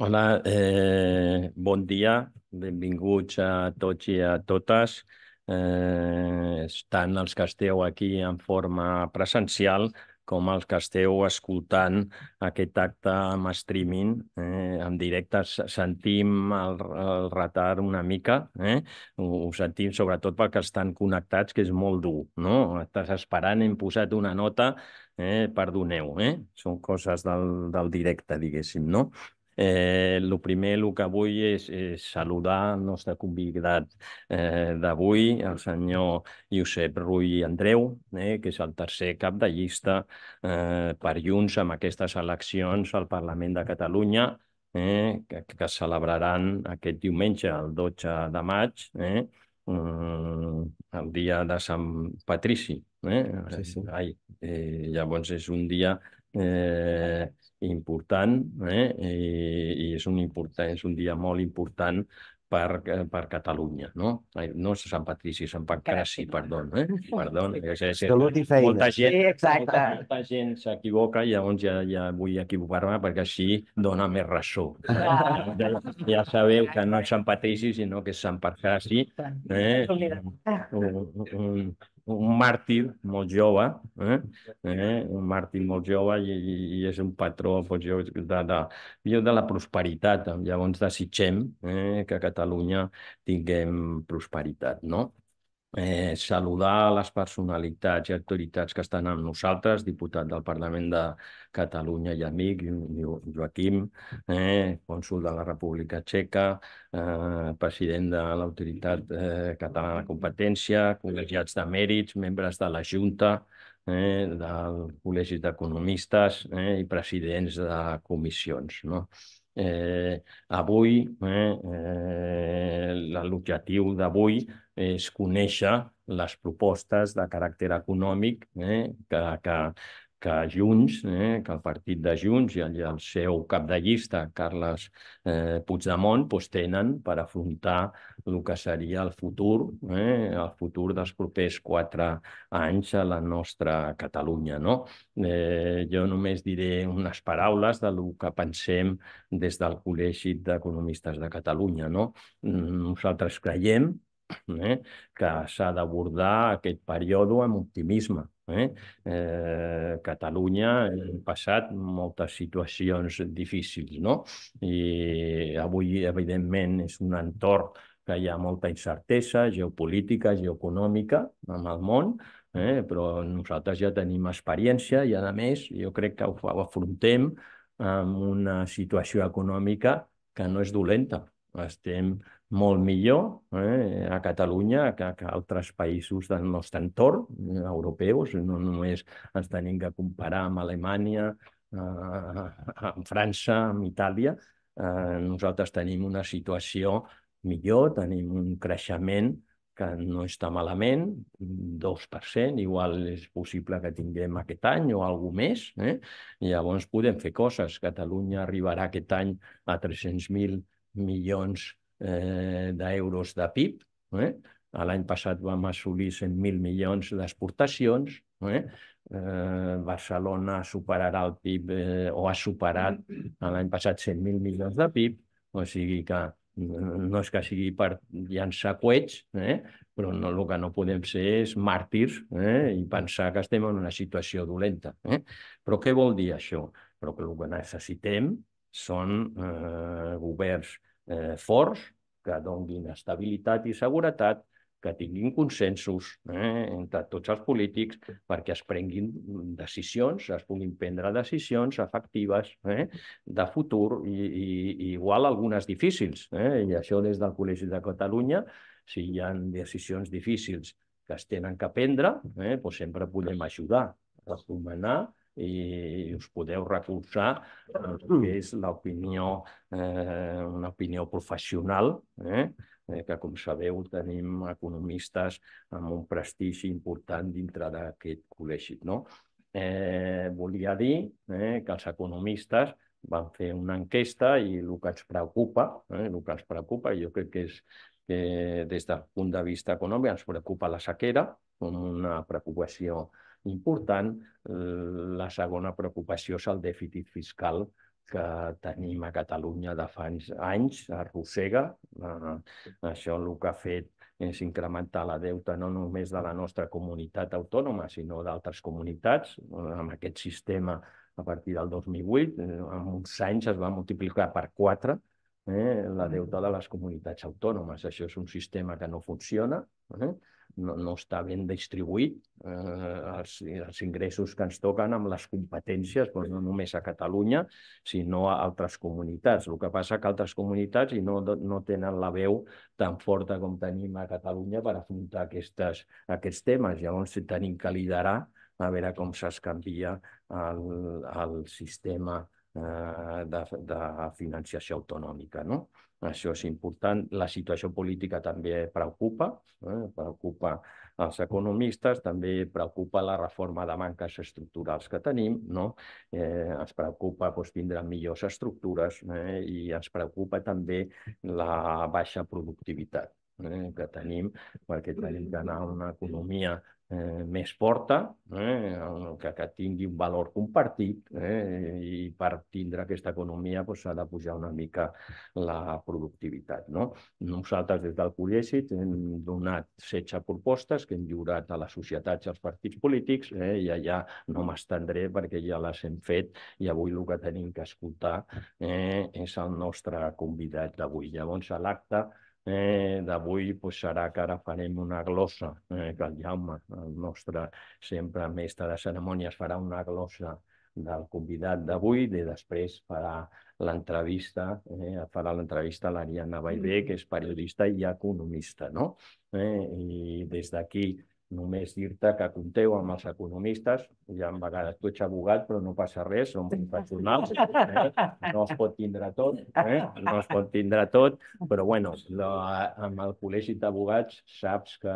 Hola, eh, bon dia, benvinguts a tots i a totes, eh, tant els que esteu aquí en forma presencial com els que esteu escoltant aquest acte amb streaming, eh, en directe. Sentim el, el retard una mica, eh? ho, ho sentim sobretot perquè estan connectats, que és molt dur, no? Estàs esperant, hem posat una nota, eh? perdoneu, eh? són coses del, del directe, diguéssim, no? Eh, el primer el que vull és, és saludar el nostre convidat eh, d'avui, el senyor Josep Rull Andreu, eh, que és el tercer cap de llista eh, per Junts amb aquestes eleccions al Parlament de Catalunya, eh, que, que es celebraran aquest diumenge, el 12 de maig, eh, el dia de Sant Patrici. Eh? Sí, sí. Ai, eh, llavors és un dia eh, important eh? I, i és un, important, és un dia molt important per, per Catalunya, no? No és Sant Patrici, Sant Pancraci, perdó. Eh? Perdó. Salut i feina. Molta gent, sí, exacte. molta, molta gent s'equivoca i llavors ja, ja vull equivocar-me perquè així dona més ressò. Ah. Ja, ja sabeu que no és Sant Patrici, sinó que és Sant Pancraci. Eh? Un, un, un màrtir molt jove, eh? Eh? un màrtir molt jove i, i, i és un patró doncs, jo, de, de, jo de la prosperitat. Llavors desitgem eh? que a Catalunya tinguem prosperitat, no? Eh, saludar les personalitats i autoritats que estan amb nosaltres, diputat del Parlament de Catalunya i amic, Joaquim, eh, cònsul de la República Txeca, eh, president de l'Autoritat eh, Catalana de Competència, col·legiats de mèrits, membres de la Junta, eh, del Col·legi d'Economistes eh, i presidents de comissions. No? Eh, avui, eh, eh, l'objectiu d'avui és conèixer les propostes de caràcter econòmic eh, que, que, que Junts, eh, que el partit de Junts i el, el seu cap de llista, Carles eh, Puigdemont, doncs tenen per afrontar el que seria el futur, eh, el futur dels propers quatre anys a la nostra Catalunya. No? Eh, jo només diré unes paraules de lo que pensem des del Col·legi d'Economistes de Catalunya. No? Nosaltres creiem eh, que s'ha d'abordar aquest període amb optimisme. Eh? Eh, Catalunya hem passat moltes situacions difícils, no? I avui, evidentment, és un entorn que hi ha molta incertesa geopolítica, geoeconòmica en el món, eh? però nosaltres ja tenim experiència i, a més, jo crec que ho afrontem amb una situació econòmica que no és dolenta. Estem molt millor eh, a Catalunya que, que altres països del nostre entorn, eh, europeus, no només ens tenim que comparar amb Alemanya, eh, amb França, amb Itàlia. Eh, nosaltres tenim una situació millor, tenim un creixement que no està malament, 2%, igual és possible que tinguem aquest any o alguna més. Eh? Llavors podem fer coses. Catalunya arribarà aquest any a 300.000 milions eh, d'euros de PIB. Eh? L'any passat vam assolir 100.000 milions d'exportacions. Eh? Eh, Barcelona superarà el PIB eh, o ha superat l'any passat 100.000 milions de PIB, o sigui que no és que sigui per llançar coets, eh? però no, el que no podem ser és màrtirs eh? i pensar que estem en una situació dolenta. Eh? Però què vol dir això? Però que el que necessitem són eh, governs eh, forts que donin estabilitat i seguretat, que tinguin consensos eh, entre tots els polítics perquè es prenguin decisions, es puguin prendre decisions efectives eh, de futur i, i, i igual algunes difícils. Eh, I això des del Col·legi de Catalunya, si hi ha decisions difícils que es tenen que prendre, eh, doncs sempre podem ajudar, recomanar i us podeu recolzar el que és l'opinió, eh, una opinió professional, eh, eh, que com sabeu tenim economistes amb un prestigi important dintre d'aquest col·legi. No? Eh, volia dir eh, que els economistes van fer una enquesta i el que ens preocupa, eh, el que ens preocupa, jo crec que és que des del punt de vista econòmic ens preocupa la sequera, com una preocupació important. La segona preocupació és el dèficit fiscal que tenim a Catalunya de fa anys arrossega. Eh, això el que ha fet és incrementar la deuta no només de la nostra comunitat autònoma, sinó d'altres comunitats. Amb aquest sistema, a partir del 2008, en uns anys es va multiplicar per quatre eh, la deuta de les comunitats autònomes. Això és un sistema que no funciona, eh? No, no està ben distribuït, eh, els, els ingressos que ens toquen amb les competències, doncs no només a Catalunya, sinó a altres comunitats. El que passa que altres comunitats i no, no tenen la veu tan forta com tenim a Catalunya per afrontar aquestes, aquests temes. Llavors tenim que liderar a veure com s'escanvia el, el sistema de, de financiació autonòmica. No? Això és important. La situació política també preocupa, eh? preocupa els economistes, també preocupa la reforma de manques estructurals que tenim, no? eh, ens preocupa doncs, tindre millors estructures eh? i ens preocupa també la baixa productivitat eh, que tenim, perquè tenim d'anar a una economia eh, més forta, eh, que, que tingui un valor compartit eh, i per tindre aquesta economia s'ha doncs, de pujar una mica la productivitat. No? Nosaltres des del col·legi hem donat 16 propostes que hem lliurat a les societats i als partits polítics eh, i allà no m'estendré perquè ja les hem fet i avui el que tenim que escoltar eh, és el nostre convidat d'avui. Llavors, a l'acte eh, d'avui pues, serà que ara farem una glossa, eh, que el Jaume, el nostre sempre mestre de cerimònies, farà una glossa del convidat d'avui, i després farà l'entrevista, eh, farà l'entrevista a l'Ariana Baibé, que és periodista i economista, no? Eh, I des d'aquí només dir-te que compteu amb els economistes, ja en vegades tu ets abogat, però no passa res, som professionals, eh? no es pot tindre tot, eh? no es pot tindre tot, però bueno, la, amb el col·legi d'abogats saps que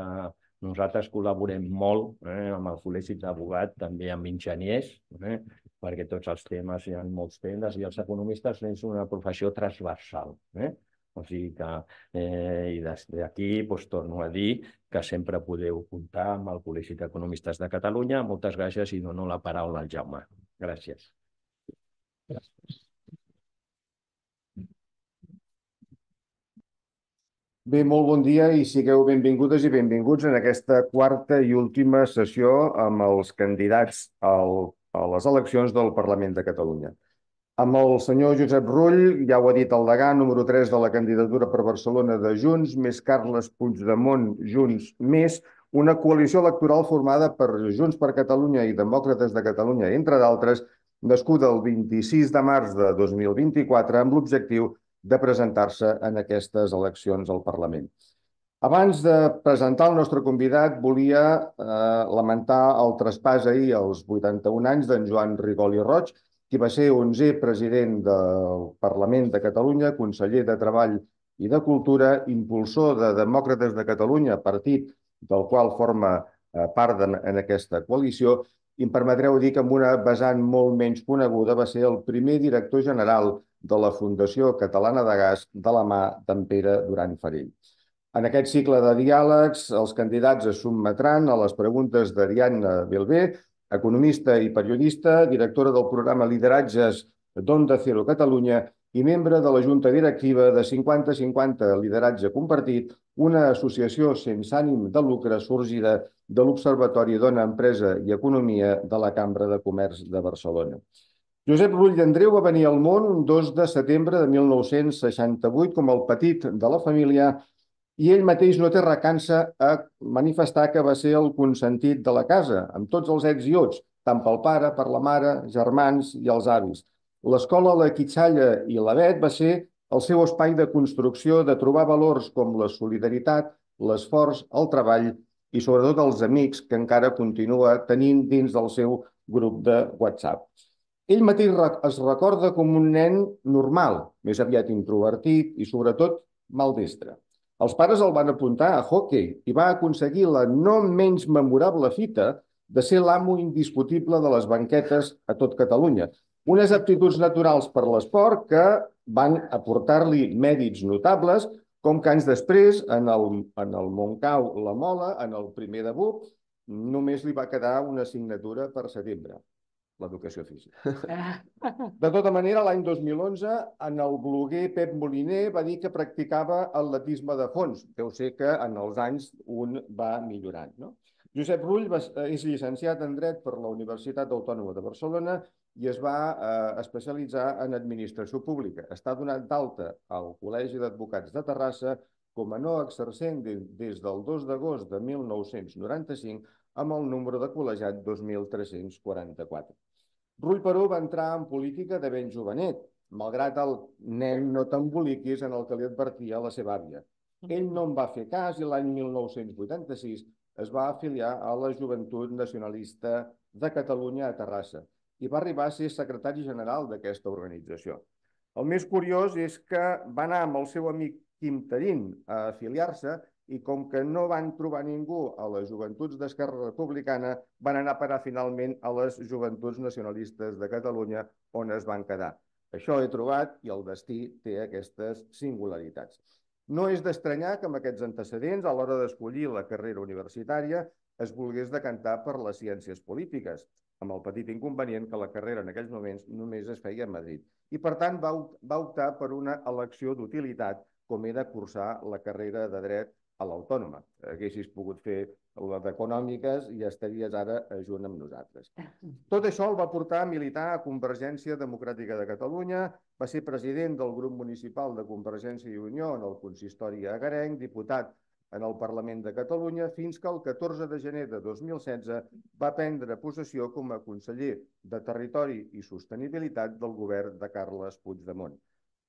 nosaltres col·laborem molt eh, amb el col·legi d'abogats, també amb enginyers, eh, perquè tots els temes hi ha molts temes i els economistes és una professió transversal. Eh? O sigui que, eh, i des d'aquí doncs, torno a dir que sempre podeu comptar amb el Col·legi d'Economistes de Catalunya. Moltes gràcies i dono la paraula al Jaume. Gràcies. Gràcies. Bé, molt bon dia i sigueu benvingudes i benvinguts en aquesta quarta i última sessió amb els candidats al, a les eleccions del Parlament de Catalunya amb el senyor Josep Rull, ja ho ha dit el degà, número 3 de la candidatura per Barcelona de Junts, més Carles Puigdemont, Junts, més una coalició electoral formada per Junts per Catalunya i Demòcrates de Catalunya, entre d'altres, nascuda el 26 de març de 2024 amb l'objectiu de presentar-se en aquestes eleccions al Parlament. Abans de presentar el nostre convidat, volia eh, lamentar el traspàs ahir als 81 anys d'en Joan Rigol i Roig, qui va ser 11è president del Parlament de Catalunya, conseller de Treball i de Cultura, impulsor de Demòcrates de Catalunya, partit del qual forma eh, part de, en aquesta coalició, i em permetreu dir que amb una vessant molt menys coneguda va ser el primer director general de la Fundació Catalana de Gas de la mà d'en Pere Duran Farell. En aquest cicle de diàlegs, els candidats es submetran a les preguntes d'Ariadna Bilbé economista i periodista, directora del programa Lideratges d'Onda Cero Catalunya i membre de la Junta Directiva de 50-50 Lideratge Compartit, una associació sense ànim de lucre sorgida de l'Observatori Dona Empresa i Economia de la Cambra de Comerç de Barcelona. Josep Rull d'Andreu va venir al món un 2 de setembre de 1968 com el petit de la família i ell mateix no té recança a manifestar que va ser el consentit de la casa, amb tots els ets i ots, tant pel pare, per la mare, germans i els avis. L'escola La Quitxalla i la Bet va ser el seu espai de construcció de trobar valors com la solidaritat, l'esforç, el treball i sobretot els amics que encara continua tenint dins del seu grup de WhatsApp. Ell mateix es recorda com un nen normal, més aviat introvertit i sobretot maldestre. Els pares el van apuntar a hockey i va aconseguir la no menys memorable fita de ser l'amo indiscutible de les banquetes a tot Catalunya. Unes aptituds naturals per l'esport que van aportar-li mèdits notables, com que anys després, en el, en el Montcau La Mola, en el primer debut, només li va quedar una assignatura per setembre. L'educació física. De tota manera, l'any 2011, en el bloguer Pep Moliner va dir que practicava atletisme de fons. Deu ser que en els anys un va millorant. No? Josep Rull va, és llicenciat en Dret per la Universitat Autònoma de Barcelona i es va eh, especialitzar en administració pública. Està donat d'alta al Col·legi d'Advocats de Terrassa com a no exercent des del 2 d'agost de 1995 amb el número de col·legiat 2344. Rull, però, va entrar en política de ben jovenet, malgrat el nen no t'emboliquis en el que li advertia la seva àvia. Ell no en va fer cas i l'any 1986 es va afiliar a la Joventut Nacionalista de Catalunya a Terrassa i va arribar a ser secretari general d'aquesta organització. El més curiós és que va anar amb el seu amic Quim Tarín a afiliar-se i com que no van trobar ningú a les joventuts d'Esquerra Republicana, van anar a parar finalment a les joventuts nacionalistes de Catalunya, on es van quedar. Això he trobat i el destí té aquestes singularitats. No és d'estranyar que amb aquests antecedents, a l'hora d'escollir la carrera universitària, es volgués decantar per les ciències polítiques, amb el petit inconvenient que la carrera en aquells moments només es feia a Madrid. I, per tant, va, va optar per una elecció d'utilitat, com era cursar la carrera de dret a l'Autònoma. Haguessis pogut fer la d'Econòmiques i estaries ara junt amb nosaltres. Tot això el va portar a militar a Convergència Democràtica de Catalunya, va ser president del grup municipal de Convergència i Unió en el consistori agarenc, diputat en el Parlament de Catalunya, fins que el 14 de gener de 2016 va prendre possessió com a conseller de Territori i Sostenibilitat del govern de Carles Puigdemont.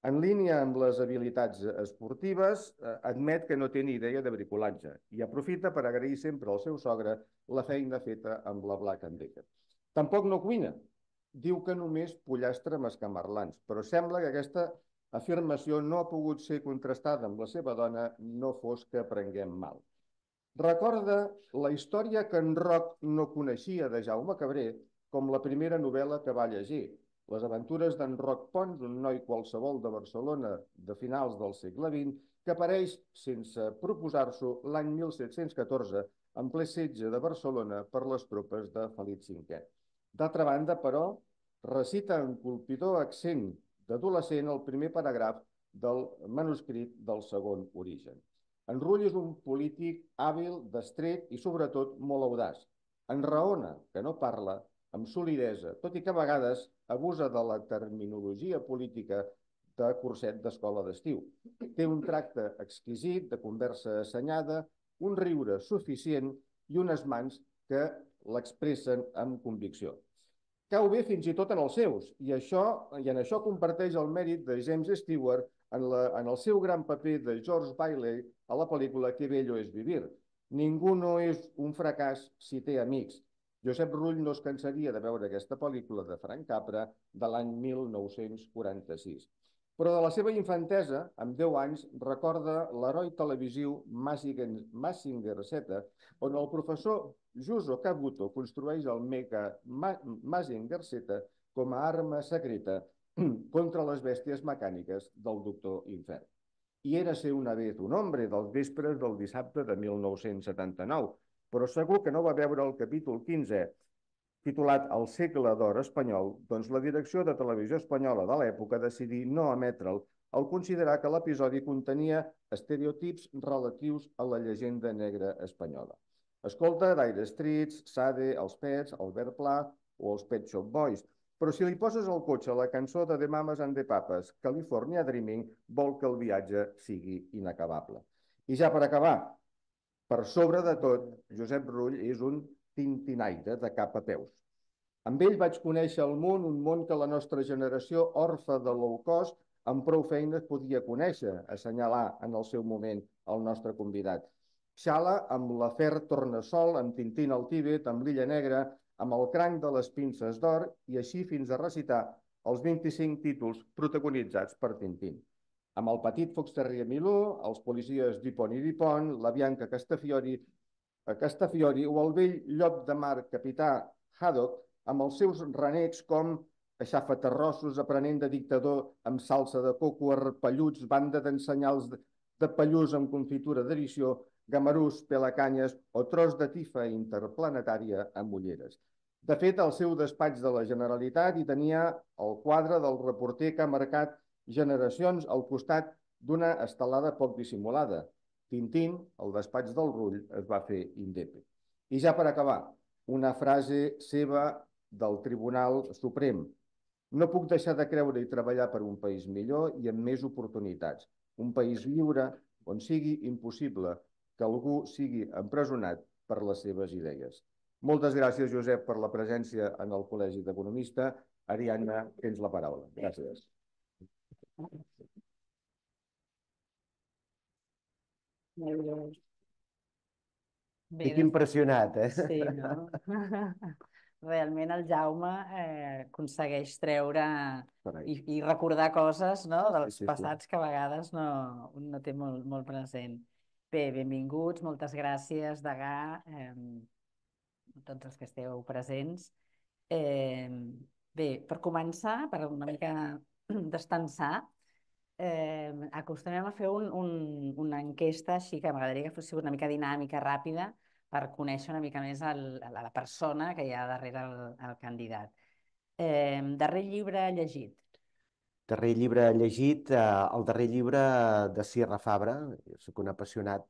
En línia amb les habilitats esportives, eh, admet que no té ni idea de bricolatge i aprofita per agrair sempre al seu sogre la feina feta amb la Black and Decker. Tampoc no cuina. Diu que només pollastre amb escamarlans, però sembla que aquesta afirmació no ha pogut ser contrastada amb la seva dona, no fos que prenguem mal. Recorda la història que en Roc no coneixia de Jaume Cabré com la primera novel·la que va llegir, les aventures d'en Roc Pons, un noi qualsevol de Barcelona de finals del segle XX, que apareix sense proposar-s'ho l'any 1714 en ple setge de Barcelona per les tropes de Felip V. D'altra banda, però, recita en colpidor accent d'adolescent el primer paràgraf del manuscrit del segon origen. En Rull és un polític hàbil, destret i, sobretot, molt audaç. Enraona, que no parla, amb solidesa, tot i que a vegades abusa de la terminologia política de curset d'escola d'estiu. Té un tracte exquisit, de conversa assenyada, un riure suficient i unes mans que l'expressen amb convicció. Cau bé fins i tot en els seus, i, això, i en això comparteix el mèrit de James Stewart en, la, en el seu gran paper de George Bailey a la pel·lícula Que bello és vivir. Ningú no és un fracàs si té amics, Josep Rull no es cansaria de veure aquesta pel·lícula de Frank Capra de l'any 1946. Però de la seva infantesa, amb 10 anys, recorda l'heroi televisiu Massinger Z, on el professor Juso Kabuto construeix el mega Massinger Z com a arma secreta contra les bèsties mecàniques del doctor Infern. I era ser una vez un hombre dels vespres del dissabte de 1979, però segur que no va veure el capítol 15 titulat El segle d'or espanyol, doncs la direcció de televisió espanyola de l'època decidí no emetre'l al considerar que l'episodi contenia estereotips relatius a la llegenda negra espanyola. Escolta Dire Streets, Sade, Els Pets, Albert Pla o els Pet Shop Boys, però si li poses al cotxe la cançó de The Mamas and the Papas, California Dreaming, vol que el viatge sigui inacabable. I ja per acabar, per sobre de tot, Josep Rull és un tintinaire de cap a peus. Amb ell vaig conèixer el món, un món que la nostra generació, orfa de low cost, amb prou feines podia conèixer, assenyalar en el seu moment el nostre convidat. Xala amb l'afer Tornasol, amb Tintín al Tíbet, amb l'Illa Negra, amb el cranc de les pinces d'or i així fins a recitar els 25 títols protagonitzats per Tintín amb el petit Fox Terrier Milú, els policies Dipon i Dipon, la Bianca Castafiori, eh, Castafiori o el vell llop de mar capità Haddock amb els seus renecs com aixafaterrossos aprenent de dictador amb salsa de coco, arpelluts, banda d'ensenyals de, pallús amb confitura d'erició, gamarús, pelacanyes o tros de tifa interplanetària amb ulleres. De fet, al seu despatx de la Generalitat hi tenia el quadre del reporter que ha marcat generacions al costat d'una estelada poc dissimulada. Tintín, el despatx del Rull, es va fer indepe. I ja per acabar, una frase seva del Tribunal Suprem. No puc deixar de creure i treballar per un país millor i amb més oportunitats. Un país lliure on sigui impossible que algú sigui empresonat per les seves idees. Moltes gràcies, Josep, per la presència en el Col·legi d'Economista. Ariadna, tens la paraula. Gràcies. Estic impressionat, eh? Sí, no? Realment el Jaume eh, aconsegueix treure i, i recordar coses no? dels sí, sí. passats que a vegades no, no té molt, molt present. Bé, benvinguts, moltes gràcies, Degà, eh, tots els que esteu presents. Eh, bé, per començar, per una mica destensar, eh, acostumem a fer un, un, una enquesta així que m'agradaria que fos una mica dinàmica, ràpida, per conèixer una mica més el, la persona que hi ha darrere el, el candidat. Eh, darrer llibre llegit. Darrer llibre llegit, eh, el darrer llibre de Sierra Fabra. Jo sóc un apassionat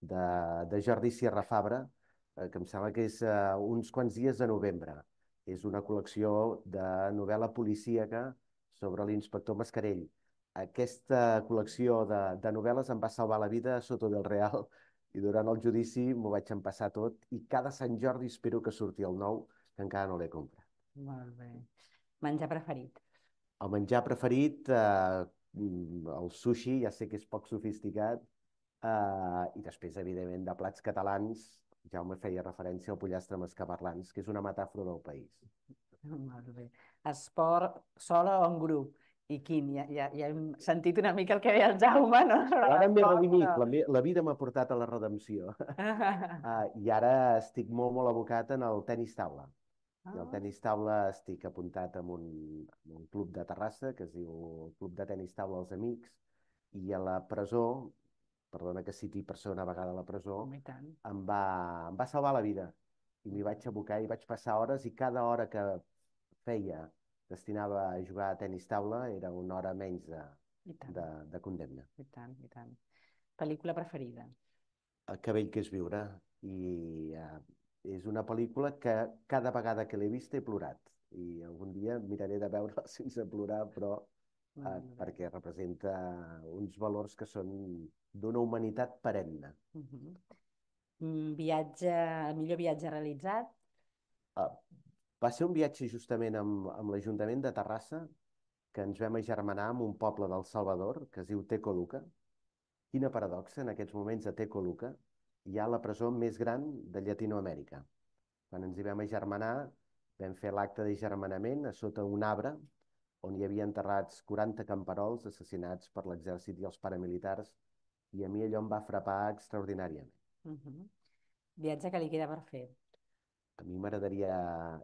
de, de Jordi Sierra Fabra, eh, que em sembla que és eh, uns quants dies de novembre. És una col·lecció de novel·la policíaca sobre l'inspector Mascarell. Aquesta col·lecció de, de novel·les em va salvar la vida a Soto del Real, i durant el judici m'ho vaig empassar tot i cada Sant Jordi espero que surti el nou, que encara no l'he comprat. Molt bé. Menjar preferit? El menjar preferit, eh, el sushi, ja sé que és poc sofisticat, eh, i després, evidentment, de plats catalans, ja me feia referència al pollastre amb escaparlans, que és una metàfora del país. Molt bé. Esport sola o en grup? I quin? Ja, ja, ja hem sentit una mica el que deia el Jaume, no? Ara m'he redimit, la, la vida m'ha portat a la redempció. uh, I ara estic molt, molt abocat en el tenis taula. Ah. I el tenis taula estic apuntat en un, en un club de Terrassa que es diu Club de Tenis Taula als Amics i a la presó, perdona que citi per segona vegada a la presó, oh, em, va, em va salvar la vida. I m'hi vaig abocar i vaig passar hores i cada hora que feia destinava a jugar a tenis taula era una hora menys de, de, de condemna. I tant, i tant. Pel·lícula preferida? El vell que és viure. I uh, és una pel·lícula que cada vegada que l'he vist he plorat. I algun dia miraré de veure sense plorar, però uh, perquè representa uns valors que són d'una humanitat perenne. Uh -huh. Viatge, el millor viatge realitzat? Uh, va ser un viatge justament amb, amb l'Ajuntament de Terrassa, que ens vam agermanar amb un poble del Salvador, que es diu Tecoluca. Quina paradoxa, en aquests moments a Tecoluca hi ha la presó més gran de Llatinoamèrica. Quan ens hi vam agermanar, vam fer l'acte d'agermanament a sota un arbre on hi havia enterrats 40 camperols assassinats per l'exèrcit i els paramilitars, i a mi allò em va frapar extraordinàriament. Uh -huh. Viatge que li queda per fer a mi m'agradaria,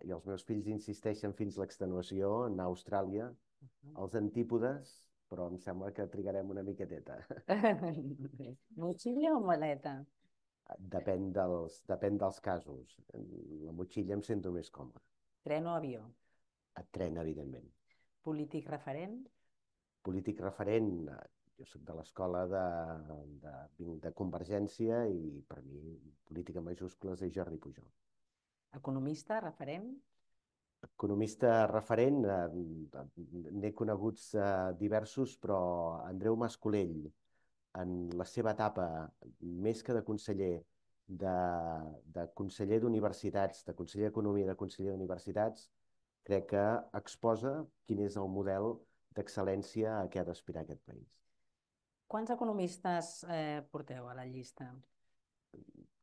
i els meus fills insisteixen fins l'extenuació, anar a Austràlia, uh -huh. als antípodes, però em sembla que trigarem una miqueteta. Motxilla o maleta? Depèn dels, depèn dels casos. La motxilla em sento més còmode. Tren o avió? A tren, evidentment. Polític referent? Polític referent, jo soc de l'escola de, de, de Convergència i per mi política majúscules és Jordi Pujol. Economista, referent? Economista referent, eh, n'he coneguts eh, diversos, però Andreu Mascolell, en la seva etapa, més que de conseller, de, de conseller d'universitats, de conseller d'Economia, de conseller d'universitats, crec que exposa quin és el model d'excel·lència a què ha d'aspirar aquest país. Quants economistes eh, porteu a la llista?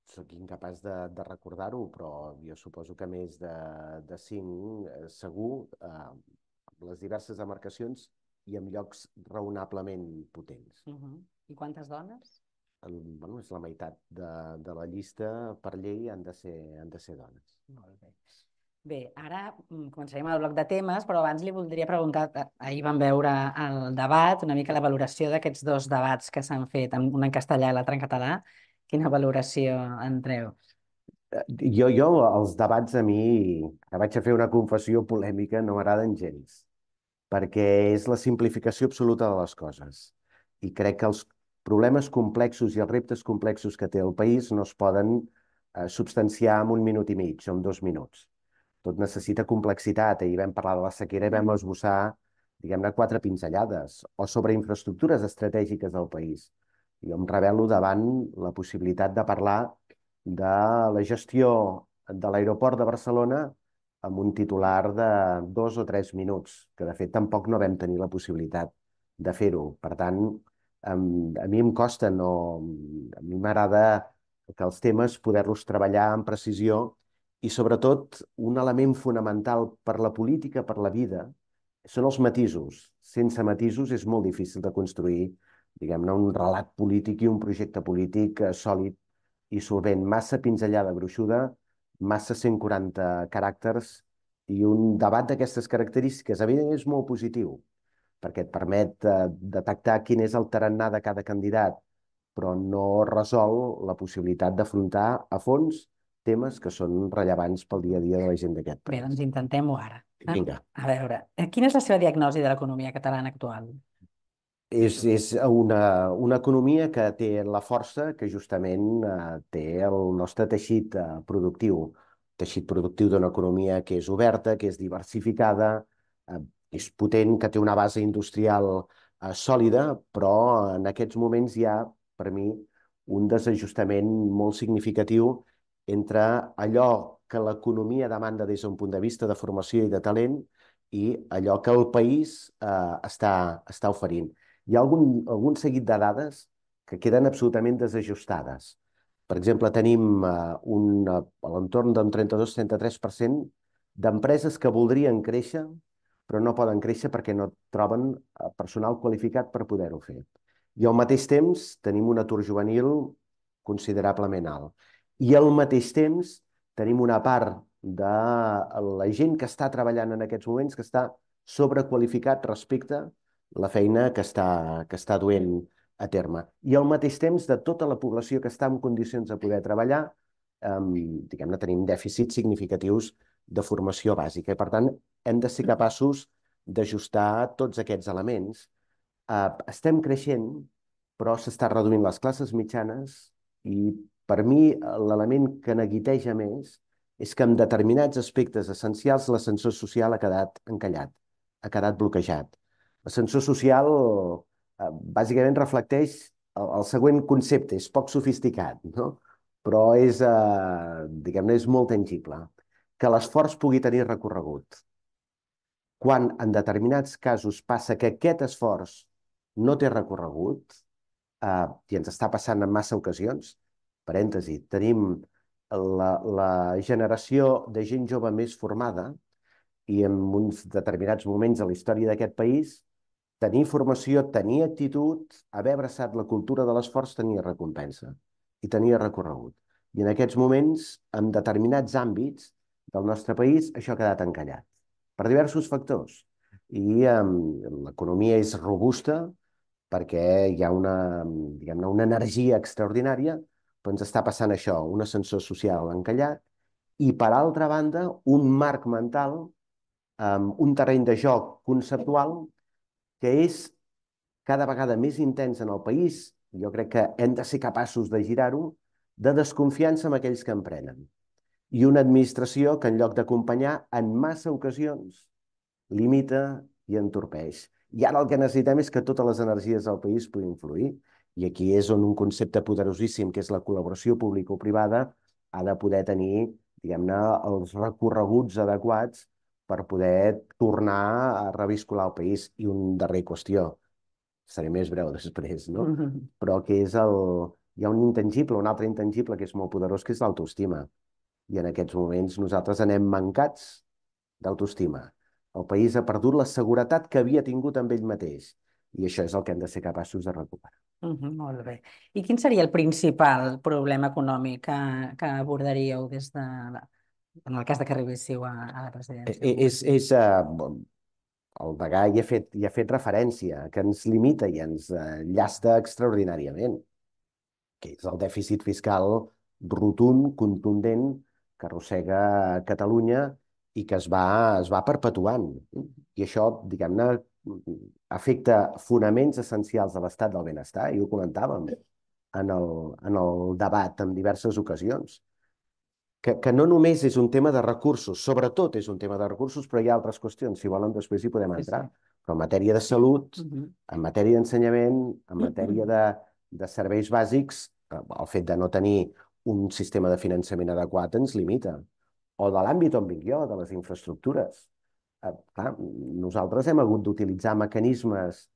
Sóc incapaç de, de recordar-ho, però jo suposo que més de, de cinc, eh, segur, eh, les diverses demarcacions i en llocs raonablement potents. Uh -huh. I quantes dones? El, bueno, és la meitat de, de la llista, per llei, han de ser, han de ser dones. Molt bé. Bé, ara mm, començarem el bloc de temes, però abans li voldria preguntar, eh, ahir vam veure el debat, una mica la valoració d'aquests dos debats que s'han fet, un en castellà i l'altre en català, Quina valoració en treu? Jo, jo, els debats a mi, ara vaig a fer una confessió polèmica, no m'agraden gens, perquè és la simplificació absoluta de les coses. I crec que els problemes complexos i els reptes complexos que té el país no es poden eh, substanciar en un minut i mig o en dos minuts. Tot necessita complexitat. Ahir vam parlar de la sequera i vam esbossar, diguem-ne, quatre pinzellades, o sobre infraestructures estratègiques del país. Jo em revelo davant la possibilitat de parlar de la gestió de l'aeroport de Barcelona amb un titular de dos o tres minuts, que de fet tampoc no vam tenir la possibilitat de fer-ho. Per tant, a mi em costa, no... a mi m'agrada que els temes poder-los treballar amb precisió i sobretot un element fonamental per la política, per la vida, són els matisos. Sense matisos és molt difícil de construir, diguem-ne, un relat polític i un projecte polític eh, sòlid i solvent. Massa pinzellada gruixuda, massa 140 caràcters i un debat d'aquestes característiques, evidentment, és molt positiu, perquè et permet eh, detectar quin és el tarannà de cada candidat, però no resol la possibilitat d'afrontar a fons temes que són rellevants pel dia a dia de la gent d'aquest Bé, país. doncs intentem-ho ara. eh? Vinga. A veure, quina és la seva diagnosi de l'economia catalana actual? És, és una, una economia que té la força que justament eh, té el nostre teixit eh, productiu. Teixit productiu d'una economia que és oberta, que és diversificada, eh, és potent, que té una base industrial eh, sòlida, però en aquests moments hi ha, per mi, un desajustament molt significatiu entre allò que l'economia demanda des d'un punt de vista de formació i de talent i allò que el país eh, està, està oferint hi ha algun, algun seguit de dades que queden absolutament desajustades. Per exemple, tenim uh, un, uh, a l'entorn d'un 32-33% d'empreses que voldrien créixer, però no poden créixer perquè no troben uh, personal qualificat per poder-ho fer. I al mateix temps tenim un atur juvenil considerablement alt. I al mateix temps tenim una part de la gent que està treballant en aquests moments que està sobrequalificat respecte la feina que està, que està duent a terme. I al mateix temps, de tota la població que està en condicions de poder treballar, eh, diguem-ne, tenim dèficits significatius de formació bàsica. I, per tant, hem de ser capaços d'ajustar tots aquests elements. Eh, estem creixent, però s'està reduint les classes mitjanes i, per mi, l'element que neguiteja més és que en determinats aspectes essencials l'ascensor social ha quedat encallat, ha quedat bloquejat L'ascensor social eh, bàsicament reflecteix el, el següent concepte, és poc sofisticat, no? però és, eh, diguem-ne, és molt tangible. Que l'esforç pugui tenir recorregut. Quan en determinats casos passa que aquest esforç no té recorregut, eh, i ens està passant en massa ocasions, parèntesi, tenim la, la generació de gent jove més formada i en uns determinats moments de la història d'aquest país tenir formació, tenir actitud, haver abraçat la cultura de l'esforç tenia recompensa i tenia recorregut. I en aquests moments, en determinats àmbits del nostre país, això ha quedat encallat, per diversos factors. I um, l'economia és robusta perquè hi ha una, diguem una energia extraordinària, però ens està passant això, un ascensor social encallat, i per altra banda, un marc mental, um, un terreny de joc conceptual que és cada vegada més intens en el país, jo crec que hem de ser capaços de girar-ho, de desconfiança amb aquells que emprenen. I una administració que en lloc d'acompanyar, en massa ocasions, limita i entorpeix. I ara el que necessitem és que totes les energies del país puguin fluir. I aquí és on un concepte poderosíssim, que és la col·laboració pública-privada, ha de poder tenir, diguem-ne, els recorreguts adequats per poder tornar a reviscular el país. I un darrer qüestió, seré més breu després, no? Mm -hmm. Però que és el... Hi ha un intangible, un altre intangible que és molt poderós, que és l'autoestima. I en aquests moments nosaltres anem mancats d'autoestima. El país ha perdut la seguretat que havia tingut amb ell mateix. I això és el que hem de ser capaços de recuperar. Mm -hmm, molt bé. I quin seria el principal problema econòmic que, que abordaríeu des de en el cas de que arribéssiu a, a la presidència? És, és, uh, el degà hi ha, fet, hi ha fet referència, que ens limita i ens uh, llasta extraordinàriament, que és el dèficit fiscal rotund, contundent, que arrossega Catalunya i que es va, es va perpetuant. I això, diguem-ne, afecta fonaments essencials de l'estat del benestar, i ho comentàvem en el, en el debat en diverses ocasions. Que, que no només és un tema de recursos, sobretot és un tema de recursos, però hi ha altres qüestions. Si volen, després hi podem entrar. Però en matèria de salut, en matèria d'ensenyament, en matèria de, de serveis bàsics, eh, el fet de no tenir un sistema de finançament adequat ens limita. O de l'àmbit on vinc jo, de les infraestructures. Eh, clar, nosaltres hem hagut d'utilitzar mecanismes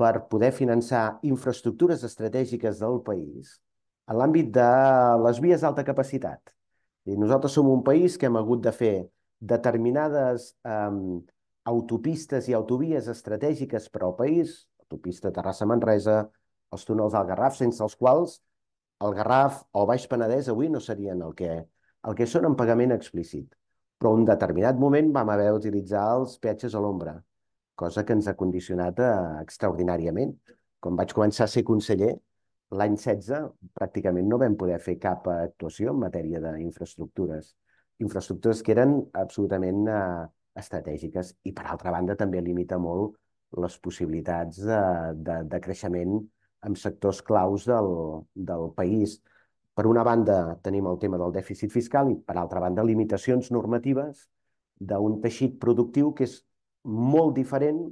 per poder finançar infraestructures estratègiques del país en l'àmbit de les vies d'alta capacitat. I nosaltres som un país que hem hagut de fer determinades um, autopistes i autovies estratègiques per al país, autopista Terrassa-Manresa, els túnels del Garraf, sense els quals el Garraf o Baix Penedès avui no serien el que, el que són en pagament explícit. Però en un determinat moment vam haver d'utilitzar els peatges a l'ombra, cosa que ens ha condicionat eh, extraordinàriament. Quan vaig començar a ser conseller, l'any 16 pràcticament no vam poder fer cap actuació en matèria d'infraestructures. Infraestructures que eren absolutament eh, estratègiques i, per altra banda, també limita molt les possibilitats de, de, de creixement en sectors claus del, del país. Per una banda, tenim el tema del dèficit fiscal i, per altra banda, limitacions normatives d'un teixit productiu que és molt diferent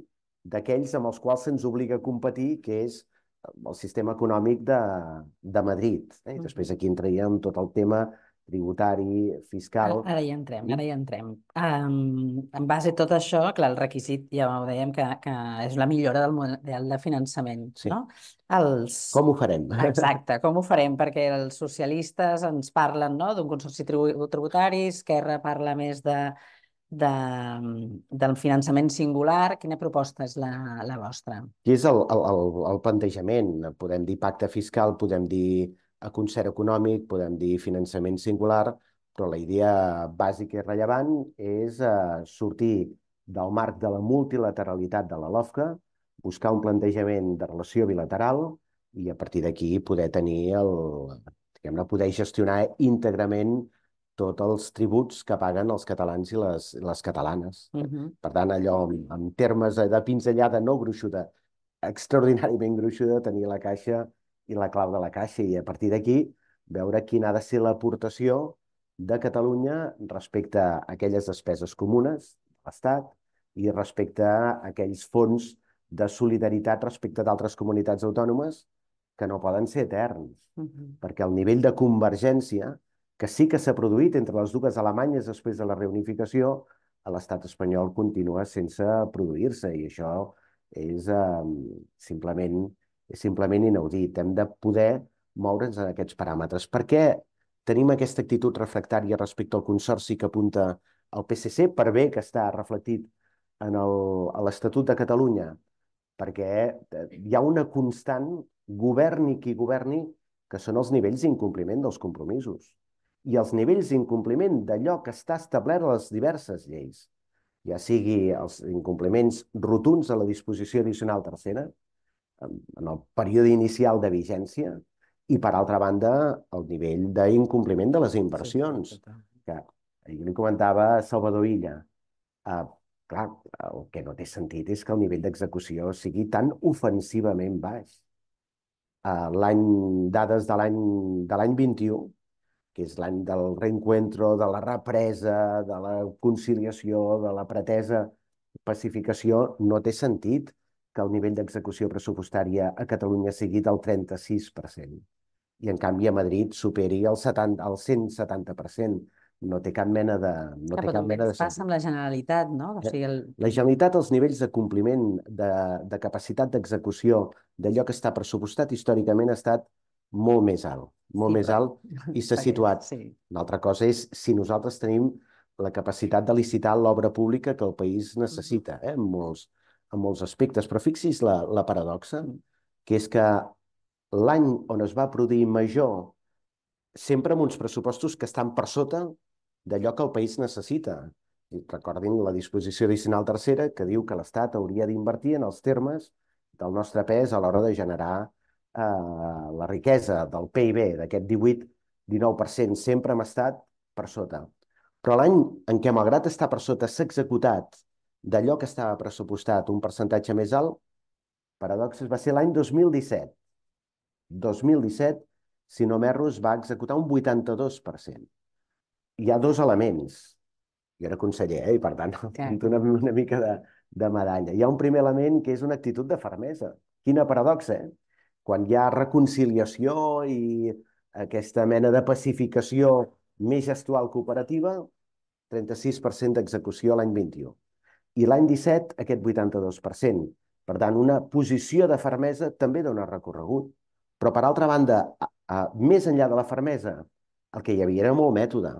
d'aquells amb els quals se'ns obliga a competir, que és el sistema econòmic de, de Madrid. Eh? I després aquí entraríem tot el tema tributari, fiscal... Ara, ara hi entrem, ara hi entrem. Um, en base a tot això, clar, el requisit, ja ho dèiem, que, que és la millora del model de finançament, sí. no? Els... Com ho farem? Exacte, com ho farem? Perquè els socialistes ens parlen no, d'un consorci tributari, Esquerra parla més de, de, del finançament singular. Quina proposta és la, la vostra? Qui és el, el, el, plantejament? Podem dir pacte fiscal, podem dir concert econòmic, podem dir finançament singular, però la idea bàsica i rellevant és eh, sortir del marc de la multilateralitat de la LOFCA, buscar un plantejament de relació bilateral i a partir d'aquí poder tenir el, diguem-ne, poder gestionar íntegrament tots els tributs que paguen els catalans i les, les catalanes. Uh -huh. Per tant, allò, en termes de pinzellada no gruixuda, extraordinàriament gruixuda, tenir la caixa i la clau de la caixa i a partir d'aquí veure quina ha de ser l'aportació de Catalunya respecte a aquelles despeses comunes de l'Estat i respecte a aquells fons de solidaritat respecte d'altres comunitats autònomes que no poden ser eterns, uh -huh. perquè el nivell de convergència que sí que s'ha produït entre les dues Alemanyes després de la reunificació, a l'estat espanyol continua sense produir-se i això és eh, simplement és simplement inaudit. Hem de poder moure'ns en aquests paràmetres. Per què tenim aquesta actitud refractària respecte al consorci que apunta el PSC, per bé que està reflectit en l'Estatut de Catalunya? Perquè eh, hi ha una constant, governi qui governi, que són els nivells d'incompliment dels compromisos i els nivells d'incompliment d'allò que està establert a les diverses lleis, ja sigui els incompliments rotuns a la disposició addicional tercera, en el període inicial de vigència i, per altra banda, el nivell d'incompliment de les inversions. Que ahir li comentava Salvador Illa. Uh, clar, el que no té sentit és que el nivell d'execució sigui tan ofensivament baix. Uh, l'any dades de l'any 21, que és l'any del reencuentro, de la represa, de la conciliació, de la pretesa pacificació, no té sentit que el nivell d'execució pressupostària a Catalunya sigui del 36% i en canvi a Madrid superi el, 70, el 170%. No té cap mena de... No té cap mena de passa amb la Generalitat, no? O sigui, el... La Generalitat, els nivells de compliment de, de capacitat d'execució d'allò que està pressupostat històricament ha estat molt més alt, molt sí, més alt i s'ha situat. Sí. Una altra cosa és si nosaltres tenim la capacitat de licitar l'obra pública que el país necessita, eh, en molts, en molts aspectes, però fixi's la, la paradoxa, que és que l'any on es va produir major, sempre amb uns pressupostos que estan per sota d'allò que el país necessita. I recordin la disposició addicional tercera que diu que l'Estat hauria d'invertir en els termes del nostre pes a l'hora de generar eh, la riquesa del PIB d'aquest 18 19%, sempre hem estat per sota. Però l'any en què, malgrat estar per sota, s'ha executat d'allò que estava pressupostat un percentatge més alt, paradoxes, va ser l'any 2017. 2017, si no m'erro, es va executar un 82%. Hi ha dos elements. Jo era conseller, eh? i per tant, tinc una, una mica de, de medalla. Hi ha un primer element que és una actitud de fermesa. Quina paradoxa, eh? Quan hi ha reconciliació i aquesta mena de pacificació més gestual cooperativa, 36% d'execució l'any 21. I l'any 17, aquest 82%. Per tant, una posició de fermesa també dona recorregut. Però, per altra banda, a, a, més enllà de la fermesa, el que hi havia era molt mètode.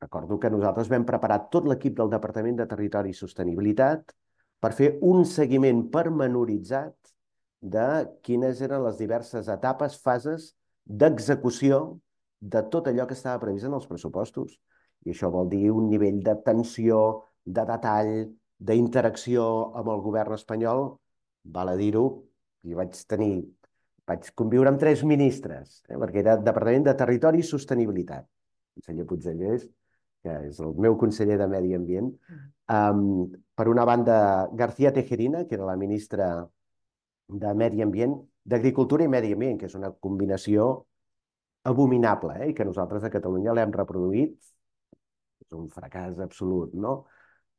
Recordo que nosaltres vam preparar tot l'equip del Departament de Territori i Sostenibilitat per fer un seguiment permenoritzat de quines eren les diverses etapes, fases d'execució de tot allò que estava previst en els pressupostos. I això vol dir un nivell de tensió, de detall, d'interacció amb el govern espanyol, val a dir-ho, i vaig tenir, vaig conviure amb tres ministres, eh, perquè era Departament de Territori i Sostenibilitat conseller Puigdellers, que és el meu conseller de Medi Ambient. Um, per una banda, García Tejerina, que era la ministra de Medi Ambient, d'Agricultura i Medi Ambient, que és una combinació abominable, eh? i que nosaltres a Catalunya l'hem reproduït. És un fracàs absolut, no?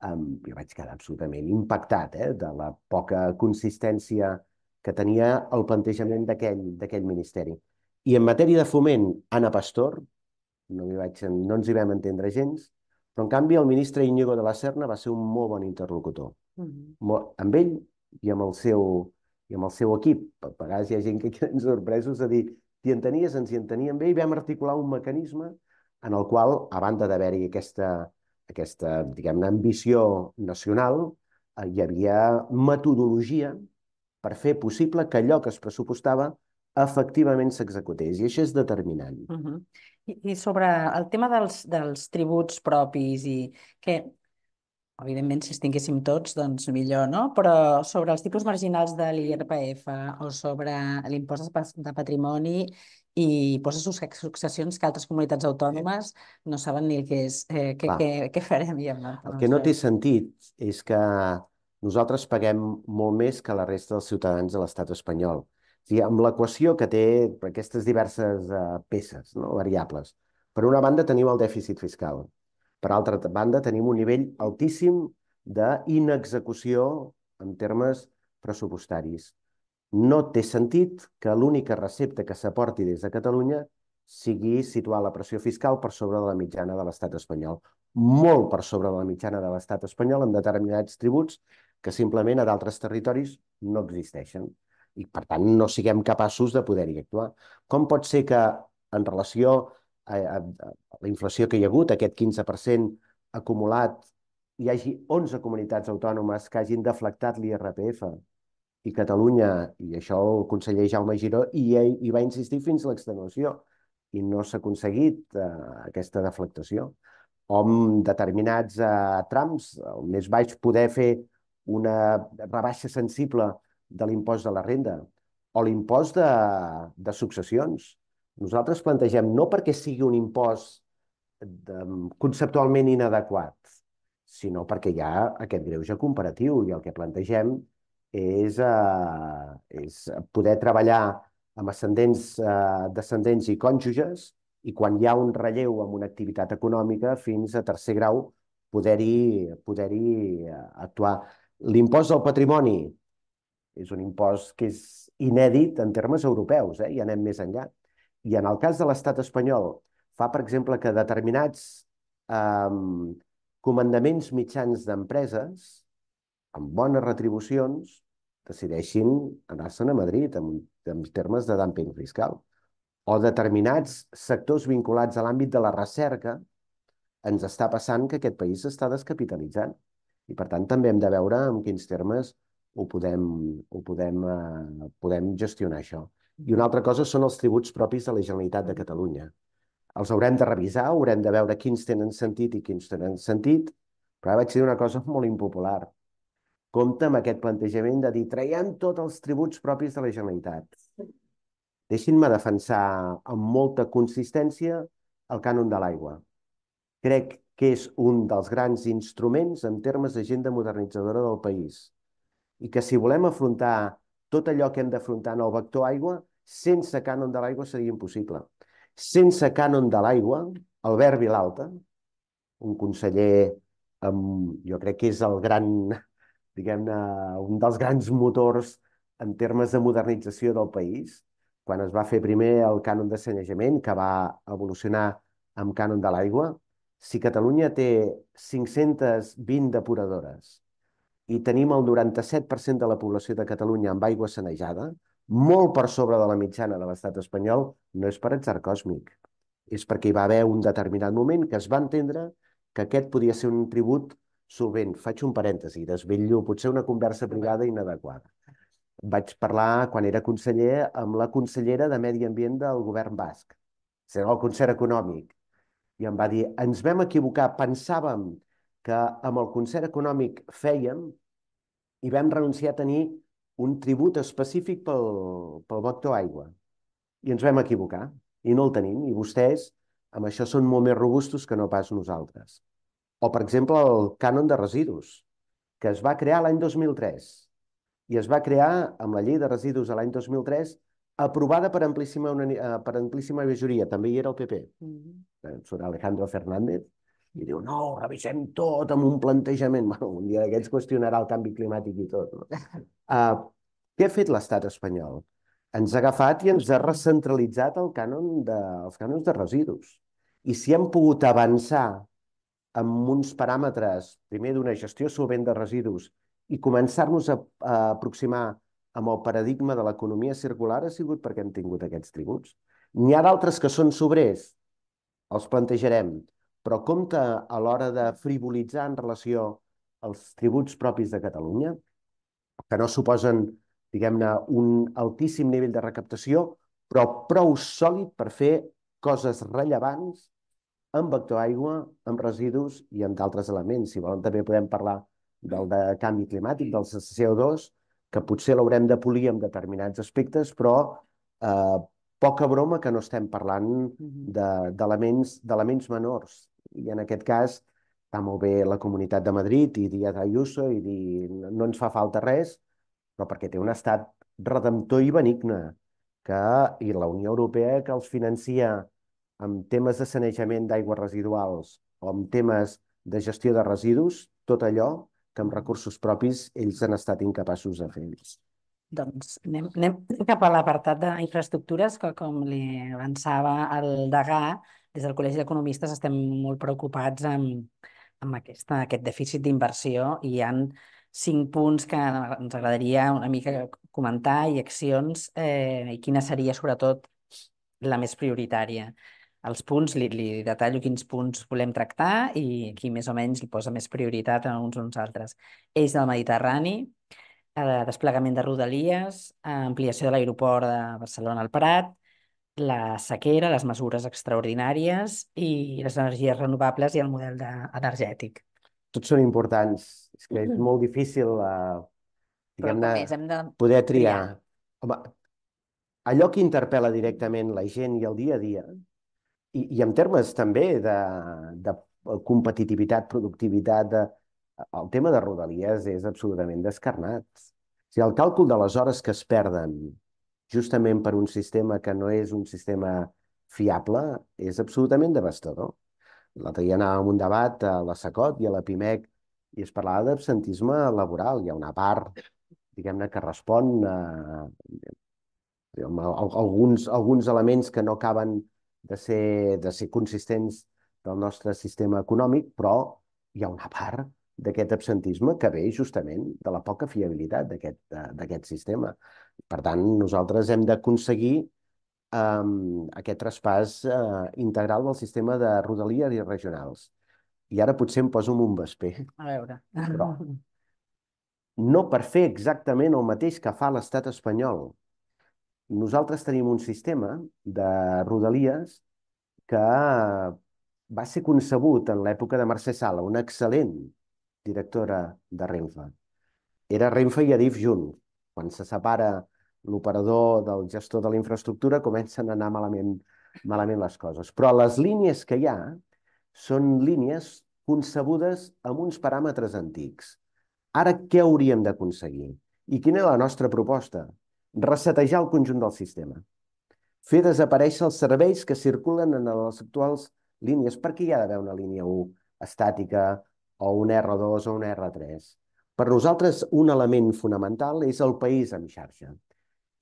Um, jo vaig quedar absolutament impactat eh? de la poca consistència que tenia el plantejament d'aquell ministeri. I en matèria de foment, Anna Pastor, no, vaig, no ens hi vam entendre gens, però en canvi el ministre Íñigo de la Serna va ser un molt bon interlocutor. Mm -hmm. molt, amb ell i amb el seu, i amb el seu equip. A vegades hi ha gent que queden sorpresos de dir t'hi entenies, ens hi enteníem bé i vam articular un mecanisme en el qual, a banda d'haver-hi aquesta, aquesta diguem-ne, ambició nacional, eh, hi havia metodologia per fer possible que allò que es pressupostava efectivament s'executés, i això és determinant. Uh -huh. I, I sobre el tema dels, dels tributs propis i que, evidentment, si tinguéssim tots, doncs millor, no? Però sobre els tipus marginals de l'IRPF o sobre l'impost de patrimoni i impost de successions que altres comunitats autònomes no saben ni el que és. Eh, què, què, què farem? Ja, el que no té sentit és que nosaltres paguem molt més que la resta dels ciutadans de l'estat espanyol sigui, amb l'equació que té aquestes diverses uh, peces, no? variables. Per una banda tenim el dèficit fiscal. Per altra banda tenim un nivell altíssim d'inexecució en termes pressupostaris. No té sentit que l'única recepta que s'aporti des de Catalunya sigui situar la pressió fiscal per sobre de la mitjana de l'estat espanyol. Molt per sobre de la mitjana de l'estat espanyol en determinats tributs que simplement a d'altres territoris no existeixen i, per tant, no siguem capaços de poder-hi actuar. Com pot ser que en relació la inflació que hi ha hagut, aquest 15% acumulat, hi hagi 11 comunitats autònomes que hagin deflectat l'IRPF i Catalunya, i això el conseller Jaume Giró, i ell hi va insistir fins a l'extenuació, i no s'ha aconseguit eh, aquesta deflectació. O amb determinats eh, trams, el més baix, poder fer una rebaixa sensible de l'impost de la renda o l'impost de, de successions. Nosaltres plantegem no perquè sigui un impost de, conceptualment inadequat, sinó perquè hi ha aquest greuge comparatiu i el que plantegem és, eh, és poder treballar amb ascendents, eh, descendents i cònjuges i quan hi ha un relleu amb una activitat econòmica fins a tercer grau poder-hi poder, eh, actuar. L'impost del patrimoni, és un impost que és inèdit en termes europeus, eh? i anem més enllà. I en el cas de l'estat espanyol, fa, per exemple, que determinats eh, comandaments mitjans d'empreses, amb bones retribucions, decideixin anar-se'n a Madrid en, en termes de dumping fiscal. O determinats sectors vinculats a l'àmbit de la recerca, ens està passant que aquest país s'està descapitalitzant. I, per tant, també hem de veure en quins termes ho podem, ho podem, eh, podem gestionar això. I una altra cosa són els tributs propis de la Generalitat de Catalunya. Els haurem de revisar, haurem de veure quins tenen sentit i quins tenen sentit, però vaig dir una cosa molt impopular. Compte amb aquest plantejament de dir traiem tots els tributs propis de la Generalitat. Deixin-me defensar amb molta consistència el cànon de l'aigua. Crec que és un dels grans instruments en termes d'agenda modernitzadora del país i que si volem afrontar tot allò que hem d'afrontar en el vector aigua, sense cànon de l'aigua seria impossible. Sense cànon de l'aigua, Albert Vilalta, un conseller amb, jo crec que és el gran, diguem-ne, un dels grans motors en termes de modernització del país, quan es va fer primer el cànon de sanejament, que va evolucionar amb cànon de l'aigua, si Catalunya té 520 depuradores i tenim el 97% de la població de Catalunya amb aigua sanejada, molt per sobre de la mitjana de l'estat espanyol, no és per atzar còsmic. És perquè hi va haver un determinat moment que es va entendre que aquest podia ser un tribut solvent. Faig un parèntesi, desvetllo potser una conversa privada inadequada. Vaig parlar, quan era conseller, amb la consellera de Medi Ambient del govern basc. Serà el concert econòmic. I em va dir, ens vam equivocar, pensàvem que amb el concert econòmic fèiem i vam renunciar a tenir un tribut específic pel, pel vector aigua. I ens vam equivocar, i no el tenim, i vostès amb això són molt més robustos que no pas nosaltres. O, per exemple, el cànon de residus, que es va crear l'any 2003, i es va crear amb la llei de residus de l'any 2003, aprovada per amplíssima, eh, per amplíssima majoria, també hi era el PP, mm -hmm. sobre Alejandro Fernández, i diu, no, revisem tot amb un plantejament. Bueno, un dia d'aquests qüestionarà el canvi climàtic i tot. No? Uh, què ha fet l'estat espanyol? Ens ha agafat i ens ha recentralitzat el cànon de, els cànons de residus. I si hem pogut avançar amb uns paràmetres, primer d'una gestió solvent de residus i començar-nos a, a aproximar amb el paradigma de l'economia circular ha sigut perquè hem tingut aquests tributs. N'hi ha d'altres que són sobrers, els plantejarem, però compte a l'hora de frivolitzar en relació als tributs propis de Catalunya, que no suposen, diguem-ne, un altíssim nivell de recaptació, però prou sòlid per fer coses rellevants amb aigua, amb residus i amb d'altres elements. Si volen també podem parlar del de canvi climàtic, del CO2, que potser l'haurem de polir en determinats aspectes, però eh, poca broma que no estem parlant d'elements de, menors. I en aquest cas està molt bé la Comunitat de Madrid i dir Ayuso i dir no ens fa falta res, però perquè té un estat redemptor i benigne que, i la Unió Europea que els financia amb temes de sanejament d'aigües residuals o amb temes de gestió de residus, tot allò que amb recursos propis ells han estat incapaços de fer. Doncs anem, anem cap a l'apartat d'infraestructures, que com li avançava el Degà, des del Col·legi d'Economistes estem molt preocupats amb, amb aquesta, aquest dèficit d'inversió i hi han cinc punts que ens agradaria una mica comentar i accions eh, i quina seria sobretot la més prioritària. Els punts, li, li detallo quins punts volem tractar i aquí més o menys li posa més prioritat a uns o uns altres. Eix del Mediterrani, eh, desplegament de rodalies, ampliació de l'aeroport de Barcelona al Prat, la sequera, les mesures extraordinàries i les energies renovables i el model de, energètic. Tots són importants. És que és molt difícil uh, diguem-ne de poder triar. triar. Home, allò que interpel·la directament la gent i el dia a dia, i, i en termes també de, de competitivitat, productivitat, de, el tema de Rodalies és absolutament descarnat. Sigui, el càlcul de les hores que es perden justament per un sistema que no és un sistema fiable, és absolutament devastador. L'altre dia anàvem un debat a la SACOT i a la PIMEC i es parlava d'absentisme laboral. Hi ha una part, diguem-ne, que respon a, a, alguns, alguns elements que no acaben de ser, de ser consistents del nostre sistema econòmic, però hi ha una part d'aquest absentisme que ve justament de la poca fiabilitat d'aquest sistema. Per tant, nosaltres hem d'aconseguir um, aquest traspàs uh, integral del sistema de rodalies i regionals. I ara potser em poso un vesper. A veure. Però no per fer exactament el mateix que fa l'estat espanyol. Nosaltres tenim un sistema de rodalies que va ser concebut en l'època de Mercè Sala, una excel·lent directora de Renfe. Era Renfe i Adif junts. Quan se separa l'operador del gestor de la infraestructura, comencen a anar malament, malament les coses. Però les línies que hi ha són línies concebudes amb uns paràmetres antics. Ara què hauríem d'aconseguir? I quina és la nostra proposta? Resetejar el conjunt del sistema. Fer desaparèixer els serveis que circulen en les actuals línies. Per què hi ha d'haver una línia 1 estàtica o un R2 o un R3? Per nosaltres, un element fonamental és el país en xarxa.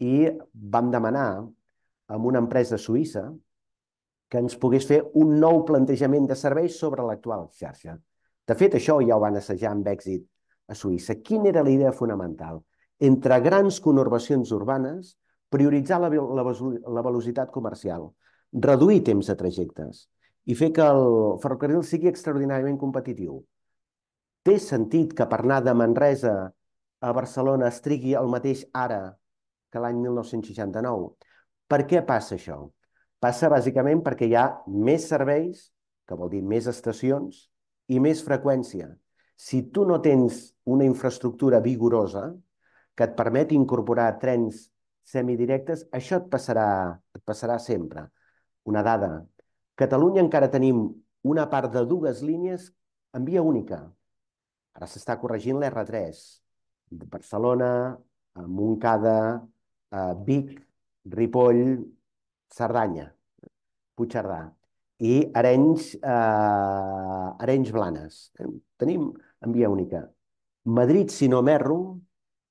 I vam demanar a una empresa suïssa que ens pogués fer un nou plantejament de serveis sobre l'actual xarxa. De fet, això ja ho van assajar amb èxit a Suïssa. Quina era la idea fonamental? Entre grans conurbacions urbanes, prioritzar la, la, la velocitat comercial, reduir temps de trajectes i fer que el ferrocarril sigui extraordinàriament competitiu. Té sentit que per anar de Manresa a Barcelona es trigui el mateix ara que l'any 1969. Per què passa això? Passa bàsicament perquè hi ha més serveis, que vol dir més estacions, i més freqüència. Si tu no tens una infraestructura vigorosa que et permet incorporar trens semidirectes, això et passarà, et passarà sempre. Una dada. Catalunya encara tenim una part de dues línies en via única. Ara s'està corregint l'R3. De Barcelona, a Montcada, a Vic, Ripoll, Cerdanya, Puigcerdà i Arenys, eh, Arenys Blanes. Tenim en via única. Madrid, si no m'erro,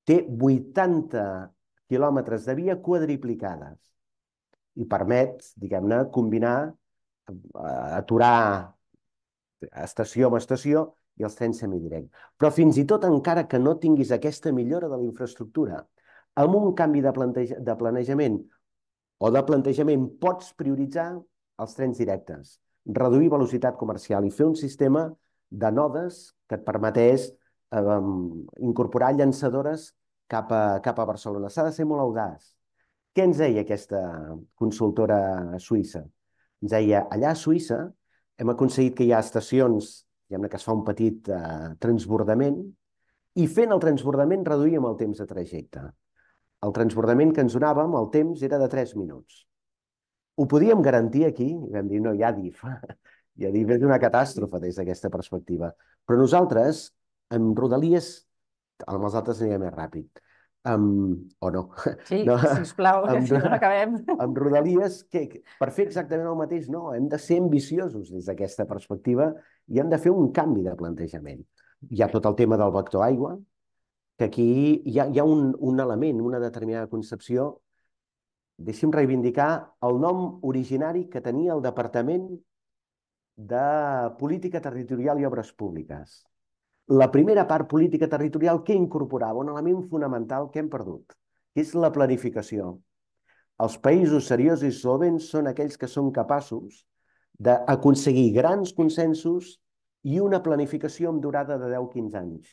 té 80 quilòmetres de via quadriplicades i permet, diguem-ne, combinar, eh, aturar estació amb estació i els trens semidirect. Però fins i tot encara que no tinguis aquesta millora de la infraestructura, amb un canvi de, planteja de planejament o de plantejament pots prioritzar els trens directes, reduir velocitat comercial i fer un sistema de nodes que et permetés eh, incorporar llançadores cap a, cap a Barcelona. S'ha de ser molt audaç. Què ens deia aquesta consultora suïssa? Ens deia, allà a Suïssa hem aconseguit que hi ha estacions diguem que es fa un petit eh, transbordament, i fent el transbordament reduïm el temps de trajecte. El transbordament que ens donàvem, el temps era de 3 minuts. Ho podíem garantir aquí, i vam dir, no, ja DIF, ja DIF és una catàstrofe des d'aquesta perspectiva. Però nosaltres, amb Rodalies, amb els altres aniria més ràpid. Um, o no. Sí, no. sisplau, amb, si no acabem. Amb Rodalies, que, per fer exactament el mateix, no, hem de ser ambiciosos des d'aquesta perspectiva i hem de fer un canvi de plantejament. Hi ha tot el tema del vector aigua, que aquí hi ha, hi ha un, un element, una determinada concepció. Deixi'm reivindicar el nom originari que tenia el Departament de Política Territorial i Obres Públiques la primera part política territorial que incorporava un element fonamental que hem perdut, que és la planificació. Els països seriosos i solvents són aquells que són capaços d'aconseguir grans consensos i una planificació amb durada de 10-15 anys.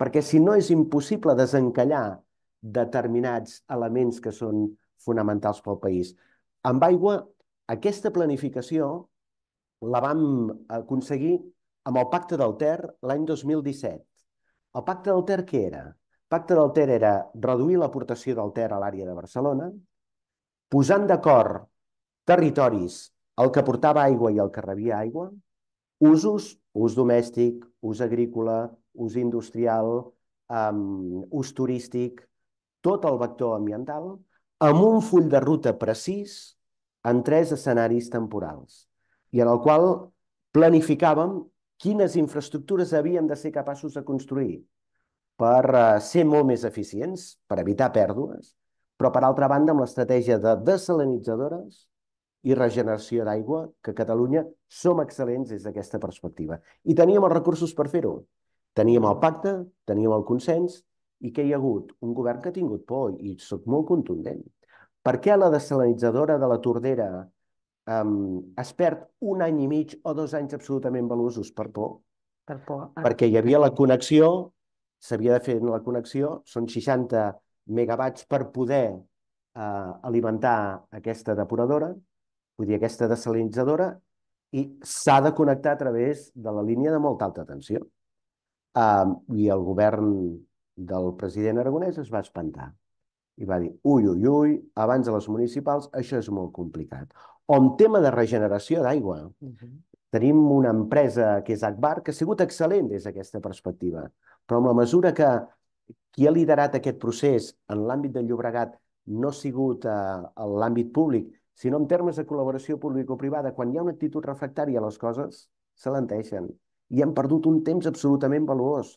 Perquè si no és impossible desencallar determinats elements que són fonamentals pel país. Amb aigua, aquesta planificació la vam aconseguir amb el Pacte del Ter l'any 2017. El Pacte del Ter què era? El Pacte del Ter era reduir l'aportació del Ter a l'àrea de Barcelona, posant d'acord territoris, el que portava aigua i el que rebia aigua, usos, ús domèstic, ús agrícola, ús industrial, um, ús turístic, tot el vector ambiental, amb un full de ruta precís en tres escenaris temporals i en el qual planificàvem quines infraestructures havíem de ser capaços de construir per eh, ser molt més eficients, per evitar pèrdues, però per altra banda amb l'estratègia de desalinitzadores i regeneració d'aigua, que a Catalunya som excel·lents des d'aquesta perspectiva. I teníem els recursos per fer-ho. Teníem el pacte, teníem el consens, i què hi ha hagut? Un govern que ha tingut por, i sóc molt contundent. Per què la desalinitzadora de la Tordera um, es perd un any i mig o dos anys absolutament valuosos per por. Per por. Ah. Perquè hi havia la connexió, s'havia de fer la connexió, són 60 megawatts per poder uh, alimentar aquesta depuradora, vull dir, aquesta desalinitzadora, i s'ha de connectar a través de la línia de molta alta tensió. Uh, I el govern del president Aragonès es va espantar i va dir, ui, ui, ui, abans de les municipals això és molt complicat. O en tema de regeneració d'aigua, uh -huh. tenim una empresa que és Akbar que ha sigut excel·lent des d'aquesta perspectiva, però amb la mesura que qui ha liderat aquest procés en l'àmbit del Llobregat no ha sigut eh, l'àmbit públic, sinó en termes de col·laboració público-privada, quan hi ha una actitud refractària, les coses s'alenteixen i hem perdut un temps absolutament valuós.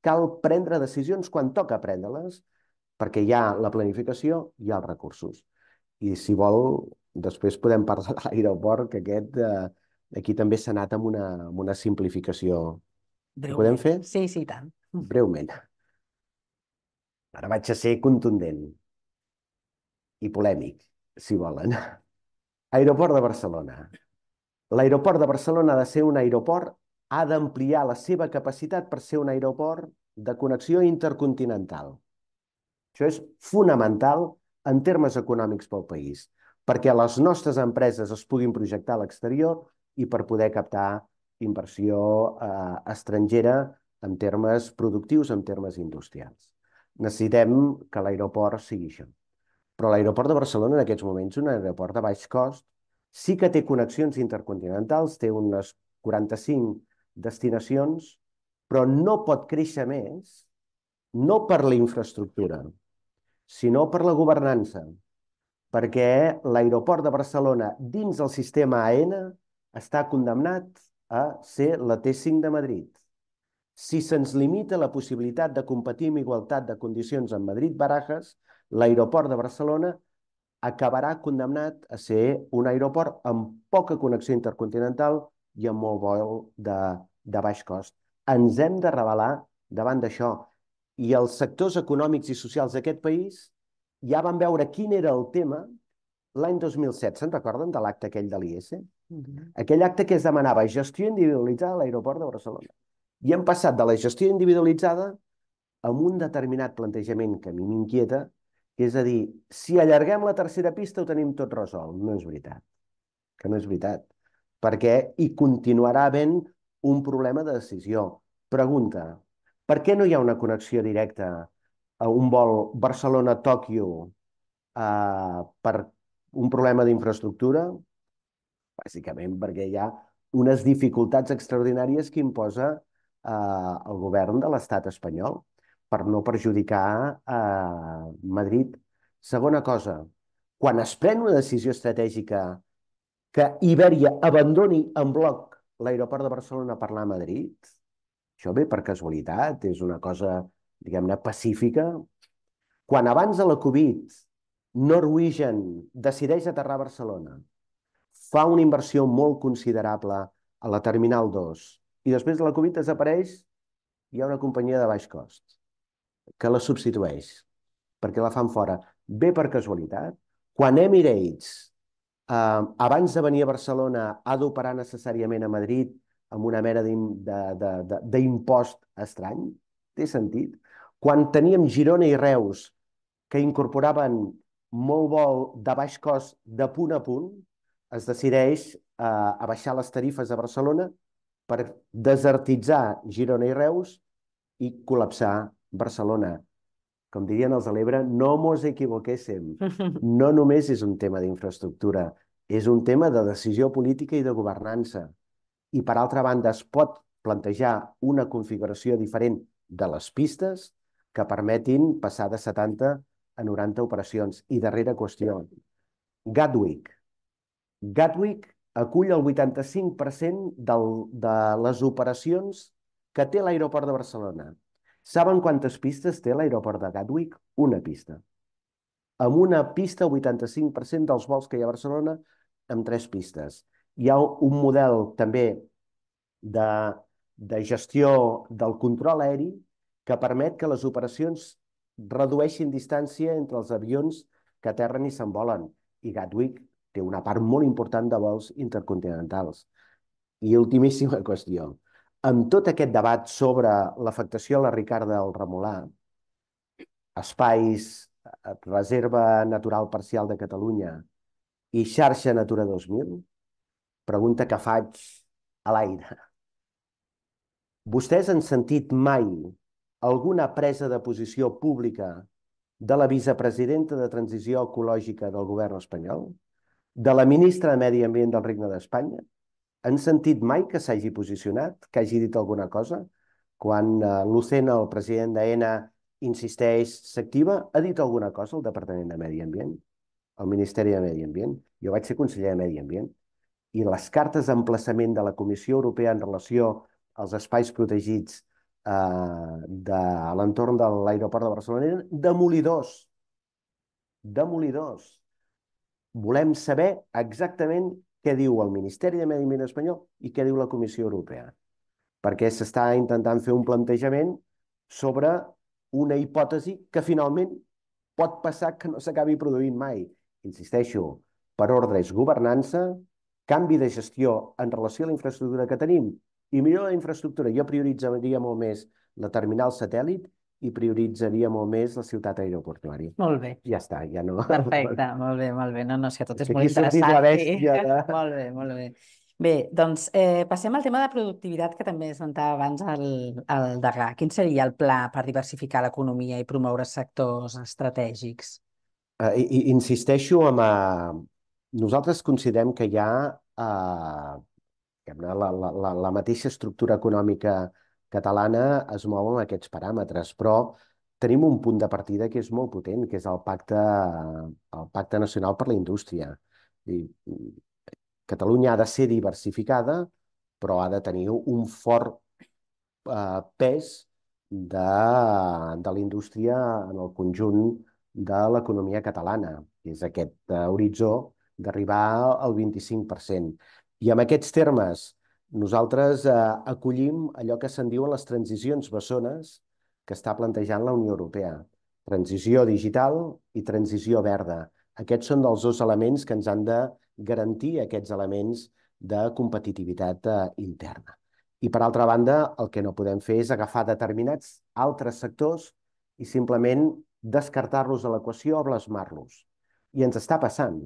Cal prendre decisions quan toca prendre-les, perquè hi ha la planificació i els recursos. I si vol, després podem parlar de l'aeroport, que aquest eh, aquí també s'ha anat amb una, amb una simplificació. Breument. Ho podem fer? Sí, sí, tant. Breument. Ara vaig a ser contundent i polèmic, si volen. Aeroport de Barcelona. L'aeroport de Barcelona ha de ser un aeroport, ha d'ampliar la seva capacitat per ser un aeroport de connexió intercontinental. Això és fonamental en termes econòmics pel país, perquè les nostres empreses es puguin projectar a l'exterior i per poder captar inversió eh, estrangera en termes productius, en termes industrials. Necessitem que l'aeroport sigui això. Però l'aeroport de Barcelona en aquests moments és un aeroport de baix cost, sí que té connexions intercontinentals, té unes 45 destinacions, però no pot créixer més, no per la infraestructura, sinó per la governança, perquè l'aeroport de Barcelona dins el sistema AENA està condemnat a ser la T5 de Madrid. Si se'ns limita la possibilitat de competir amb igualtat de condicions amb Madrid-Barajas, l'aeroport de Barcelona acabarà condemnat a ser un aeroport amb poca connexió intercontinental i amb molt vol de, de baix cost. Ens hem de revelar davant d'això. I els sectors econòmics i socials d'aquest país ja van veure quin era el tema l'any 2007. Se'n recorden de l'acte aquell de l'IS? Mm -hmm. Aquell acte que es demanava gestió individualitzada a l'aeroport de Barcelona. I hem passat de la gestió individualitzada amb un determinat plantejament que a mi m'inquieta, és a dir, si allarguem la tercera pista ho tenim tot resolt. No és veritat. Que no és veritat. Perquè hi continuarà havent un problema de decisió. Pregunta, per què no hi ha una connexió directa un vol Barcelona-Tòquio eh, per un problema d'infraestructura? Bàsicament perquè hi ha unes dificultats extraordinàries que imposa eh, el govern de l'estat espanyol per no perjudicar a Madrid. Segona cosa, quan es pren una decisió estratègica que Ibèria abandoni en bloc l'aeroport de Barcelona per anar a Madrid, això ve per casualitat, és una cosa, diguem-ne, pacífica. Quan abans de la Covid Norwegian decideix aterrar a Barcelona, fa una inversió molt considerable a la Terminal 2 i després de la Covid desapareix, hi ha una companyia de baix cost que la substitueix, perquè la fan fora. Bé per casualitat, quan Emirates, eh, abans de venir a Barcelona, ha d'operar necessàriament a Madrid amb una mena d'impost estrany, té sentit. Quan teníem Girona i Reus, que incorporaven molt vol de baix cost de punt a punt, es decideix eh, a baixar les tarifes a Barcelona per desertitzar Girona i Reus i col·lapsar Barcelona. Com dirien els de l'Ebre, no mos equivoquéssim. No només és un tema d'infraestructura, és un tema de decisió política i de governança. I, per altra banda, es pot plantejar una configuració diferent de les pistes que permetin passar de 70 a 90 operacions. I darrera qüestió, Gatwick. Gatwick acull el 85% del, de les operacions que té l'aeroport de Barcelona. Saben quantes pistes té l'aeroport de Gatwick? Una pista. Amb una pista, el 85% dels vols que hi ha a Barcelona, amb tres pistes. Hi ha un model també de, de gestió del control aeri que permet que les operacions redueixin distància entre els avions que aterren i s'envolen. I Gatwick té una part molt important de vols intercontinentals. I ultimíssima qüestió amb tot aquest debat sobre l'afectació a la Ricarda del Remolà, espais, reserva natural parcial de Catalunya i xarxa Natura 2000, pregunta que faig a l'aire. Vostès han sentit mai alguna presa de posició pública de la vicepresidenta de Transició Ecològica del govern espanyol, de la ministra de Medi Ambient del Regne d'Espanya? Han sentit mai que s'hagi posicionat, que hagi dit alguna cosa? Quan eh, Lucena, el president d'AENA, insisteix, s'activa, ha dit alguna cosa al Departament de Medi Ambient? Al Ministeri de Medi Ambient? Jo vaig ser conseller de Medi Ambient. I les cartes d'emplaçament de la Comissió Europea en relació als espais protegits eh, de l'entorn de l'aeroport de Barcelona eren demolidors. Demolidors. Volem saber exactament què diu el Ministeri de Medi Ambient espanyol i què diu la Comissió Europea. Perquè s'està intentant fer un plantejament sobre una hipòtesi que finalment pot passar que no s'acabi produint mai. Insisteixo, per ordre governança, canvi de gestió en relació a la infraestructura que tenim i millor la infraestructura. Jo prioritzaria molt més la terminal satèl·lit i prioritzaria molt més la ciutat aeroportuària. Molt bé. Ja està, ja no... Perfecte, molt bé, molt bé. No, no, és que tot és, molt interessant. la bèstia sí. de- Molt bé, molt bé. Bé, doncs eh, passem al tema de productivitat que també esmentava abans el, el Degà. Quin seria el pla per diversificar l'economia i promoure sectors estratègics? I, i insisteixo en... Uh, nosaltres considerem que hi ha diguem-ne, la, la, la, la mateixa estructura econòmica catalana es mou amb aquests paràmetres, però tenim un punt de partida que és molt potent, que és el pacte, el pacte nacional per la indústria. I, Catalunya ha de ser diversificada, però ha de tenir un fort eh, pes de, de la indústria en el conjunt de l'economia catalana, que és aquest eh, horitzó d'arribar al 25%. I en aquests termes, nosaltres eh, acollim allò que se'n diuen les transicions bessones que està plantejant la Unió Europea. Transició digital i transició verda. Aquests són dels dos elements que ens han de garantir aquests elements de competitivitat eh, interna. I per altra banda, el que no podem fer és agafar determinats altres sectors i simplement descartar-los de l'equació o blasmar-los. I ens està passant.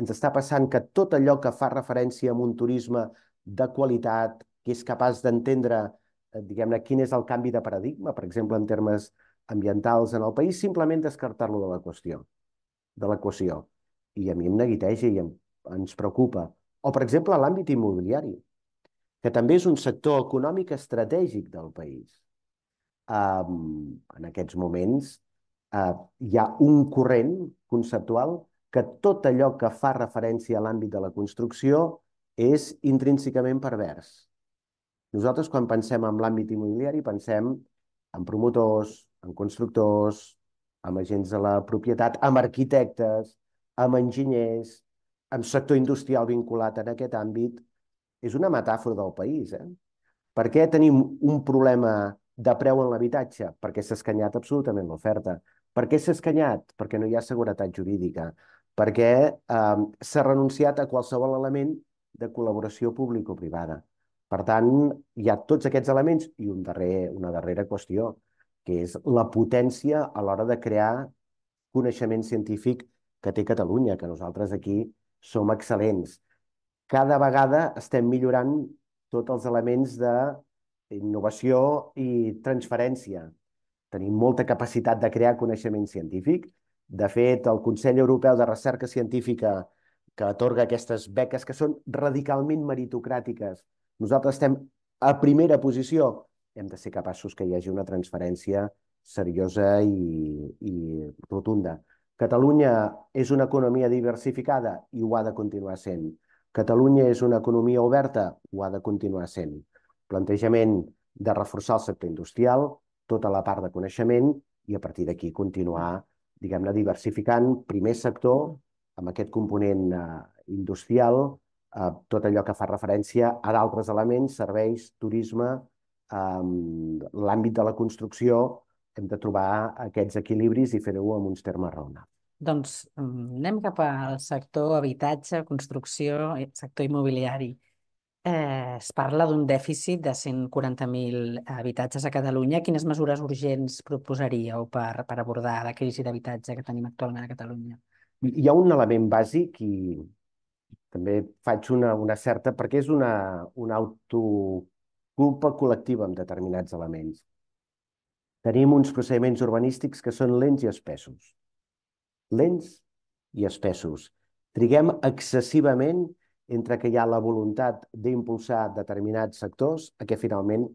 Ens està passant que tot allò que fa referència a un turisme de qualitat, que és capaç d'entendre, eh, diguem-ne, quin és el canvi de paradigma, per exemple, en termes ambientals en el país, simplement descartar-lo de la qüestió, de l'equació. I a mi em neguiteja i em, ens preocupa. O, per exemple, l'àmbit immobiliari, que també és un sector econòmic estratègic del país. Um, en aquests moments uh, hi ha un corrent conceptual que tot allò que fa referència a l'àmbit de la construcció és intrínsecament pervers. Nosaltres, quan pensem en l'àmbit immobiliari, pensem en promotors, en constructors, amb agents de la propietat, amb arquitectes, amb enginyers, amb sector industrial vinculat en aquest àmbit. És una metàfora del país. Eh? Per què tenim un problema de preu en l'habitatge? Perquè s'ha escanyat absolutament l'oferta. Per què s'ha escanyat? Perquè no hi ha seguretat jurídica. Perquè eh, s'ha renunciat a qualsevol element de col·laboració público-privada. Per tant, hi ha tots aquests elements i un darrer, una darrera qüestió, que és la potència a l'hora de crear coneixement científic que té Catalunya, que nosaltres aquí som excel·lents. Cada vegada estem millorant tots els elements d'innovació i transferència. Tenim molta capacitat de crear coneixement científic. De fet, el Consell Europeu de Recerca Científica que atorga aquestes beques que són radicalment meritocràtiques. Nosaltres estem a primera posició. Hem de ser capaços que hi hagi una transferència seriosa i, i rotunda. Catalunya és una economia diversificada i ho ha de continuar sent. Catalunya és una economia oberta, ho ha de continuar sent. Plantejament de reforçar el sector industrial, tota la part de coneixement i a partir d'aquí continuar, diguem-ne, diversificant primer sector amb aquest component eh, industrial, eh, tot allò que fa referència a d'altres elements, serveis, turisme, eh, l'àmbit de la construcció, hem de trobar aquests equilibris i fer-ho amb uns termes raonables. Doncs mm, anem cap al sector habitatge, construcció, i sector immobiliari. Eh, es parla d'un dèficit de 140.000 habitatges a Catalunya. Quines mesures urgents proposaríeu per, per abordar la crisi d'habitatge que tenim actualment a Catalunya? Hi ha un element bàsic i també faig una, una certa, perquè és una, una autoculpa col·lectiva amb determinats elements. Tenim uns procediments urbanístics que són lents i espessos. lents i espessos. Triguem excessivament entre que hi ha la voluntat d'impulsar determinats sectors a que finalment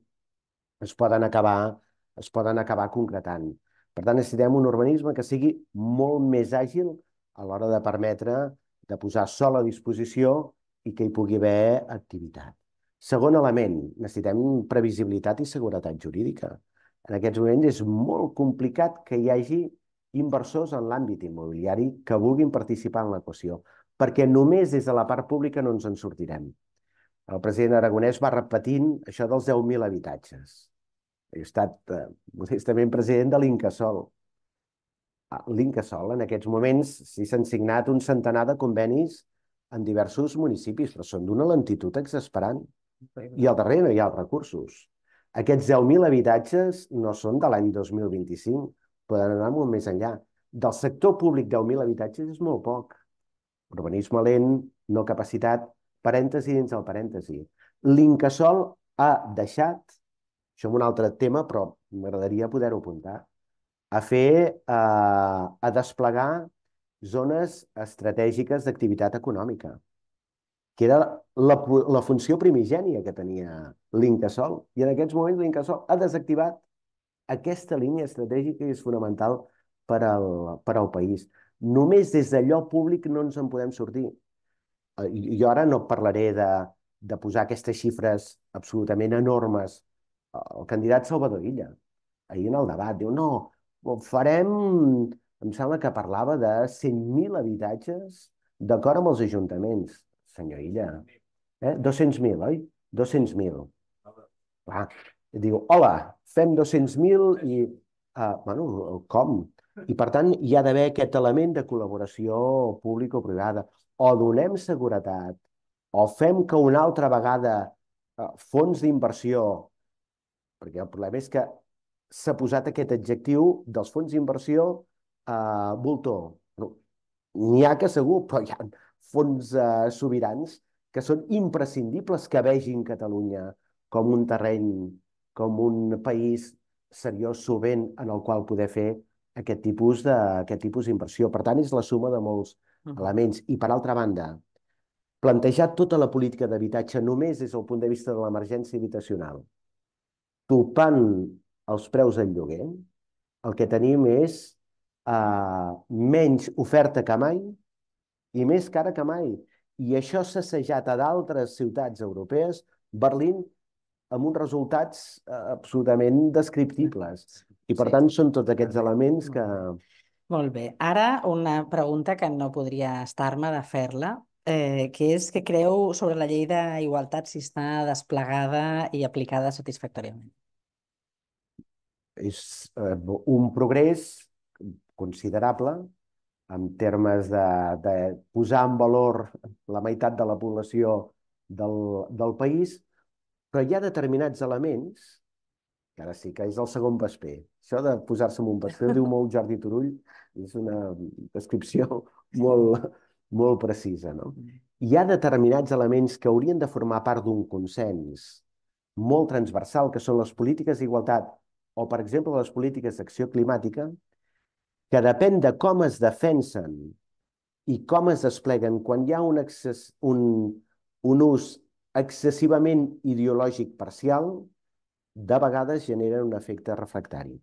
es poden acabar, es poden acabar concretant. Per tant, necessitem un urbanisme que sigui molt més àgil a l'hora de permetre de posar sol a disposició i que hi pugui haver activitat. Segon element, necessitem previsibilitat i seguretat jurídica. En aquests moments és molt complicat que hi hagi inversors en l'àmbit immobiliari que vulguin participar en l'equació, perquè només des de la part pública no ens en sortirem. El president Aragonès va repetint això dels 10.000 habitatges. He estat eh, modestament president de l'Incasol. Ah, L'Incasol, en aquests moments, sí s'han signat un centenar de convenis en diversos municipis, però són d'una lentitud exasperant. I al darrere no hi ha els recursos. Aquests 10.000 habitatges no són de l'any 2025, poden anar molt més enllà. Del sector públic, 10.000 habitatges és molt poc. Urbanisme lent, no capacitat, parèntesi dins el parèntesi. L'Incasol ha deixat, això és un altre tema, però m'agradaria poder-ho apuntar, a fer, eh, a desplegar zones estratègiques d'activitat econòmica, que era la, la funció primigènia que tenia l'Incasol. I en aquests moments l'Incasol ha desactivat aquesta línia estratègica és fonamental per al, per al país. Només des d'allò públic no ens en podem sortir. Eh, jo ara no parlaré de, de posar aquestes xifres absolutament enormes. El candidat Salvador Illa, ahir en el debat, diu, no, farem, em sembla que parlava de 100.000 habitatges d'acord amb els ajuntaments. Senyor Illa, eh? 200.000, oi? 200.000. Clar, diu, hola, fem 200.000 i... Uh, bueno, com? I per tant hi ha d'haver aquest element de col·laboració público-privada. O donem seguretat, o fem que una altra vegada uh, fons d'inversió, perquè el problema és que s'ha posat aquest adjectiu dels fons d'inversió uh, voltor. N'hi ha que segur, però hi ha fons uh, sobirans que són imprescindibles que vegin Catalunya com un terreny com un país seriós, solvent, en el qual poder fer aquest tipus de, aquest tipus d'inversió. Per tant, és la suma de molts elements. I, per altra banda, plantejar tota la política d'habitatge només des del punt de vista de l'emergència habitacional, topant els preus del lloguer, el que tenim és uh, menys oferta que mai i més cara que mai. I això s'ha assajat a d'altres ciutats europees. Berlín amb uns resultats eh, absolutament descriptibles. I per sí. tant són tots aquests elements que... Molt bé. Ara una pregunta que no podria estar-me de fer-la, eh, que és què creu sobre la llei d'igualtat si està desplegada i aplicada satisfactòriament? És eh, un progrés considerable en termes de, de posar en valor la meitat de la població del, del país, però hi ha determinats elements, que ara sí que és el segon vesper. Això de posar-se en un vesper, diu molt Jordi Turull, és una descripció molt, molt precisa. No? Hi ha determinats elements que haurien de formar part d'un consens molt transversal, que són les polítiques d'igualtat o, per exemple, les polítiques d'acció climàtica, que depèn de com es defensen i com es despleguen quan hi ha un, accés, un, un ús excessivament ideològic parcial, de vegades generen un efecte refractari.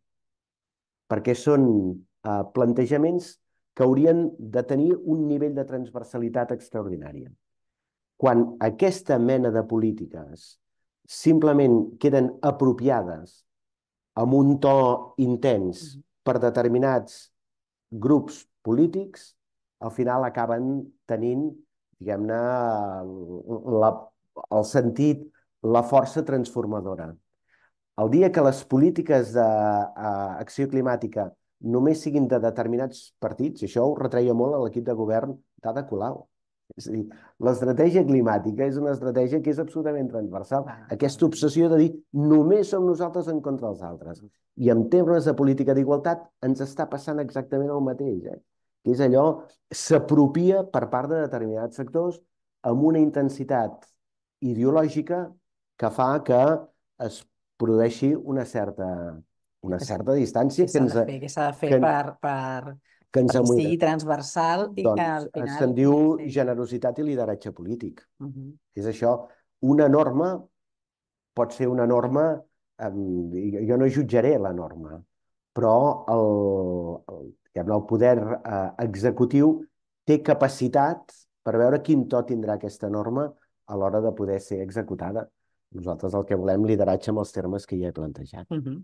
Perquè són eh, plantejaments que haurien de tenir un nivell de transversalitat extraordinària. Quan aquesta mena de polítiques simplement queden apropiades amb un to intens per determinats grups polítics, al final acaben tenint, diguem-ne, la el sentit, la força transformadora. El dia que les polítiques d'acció climàtica només siguin de determinats partits, això ho retreia molt a l'equip de govern d'Ada Colau. És a dir, l'estratègia climàtica és una estratègia que és absolutament transversal. Aquesta obsessió de dir només som nosaltres en contra dels altres. I en termes de política d'igualtat ens està passant exactament el mateix. Eh? Que és allò, s'apropia per part de determinats sectors amb una intensitat ideològica que fa que es produeixi una certa, una certa distància. Què s'ha de fer, què s'ha de fer que... per, per que ens perquè sigui transversal i que al Doncs final... se'n diu Sí. generositat i lideratge polític. Mhm. És això, una norma pot ser una norma, i jo no jutjaré la norma, però el, el, el poder eh, executiu té capacitat per veure quin to tindrà aquesta norma a l'hora de poder ser executada. Nosaltres el que volem lideratge amb els termes que ja he plantejat. Mhm.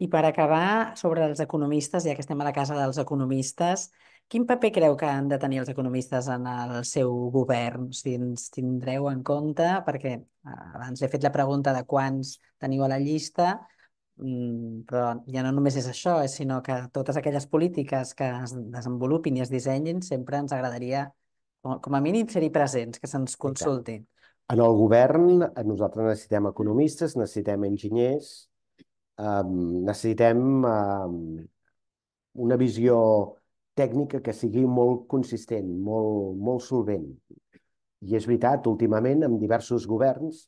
I per acabar, sobre els economistes, ja que estem a la casa dels economistes, quin paper creu que han de tenir els economistes en el seu govern? Si ens tindreu en compte, perquè eh, abans he fet la pregunta de quants teniu a la llista, mm, però ja no només és això, és sinó que totes aquelles polítiques que es desenvolupin i es dissenyin sempre ens agradaria, com a mínim, ser-hi presents, que se'ns consultin. En el govern eh, nosaltres necessitem economistes, necessitem enginyers, um, necessitem um, una visió tècnica que sigui molt consistent, molt, molt solvent. I és veritat, últimament, amb diversos governs,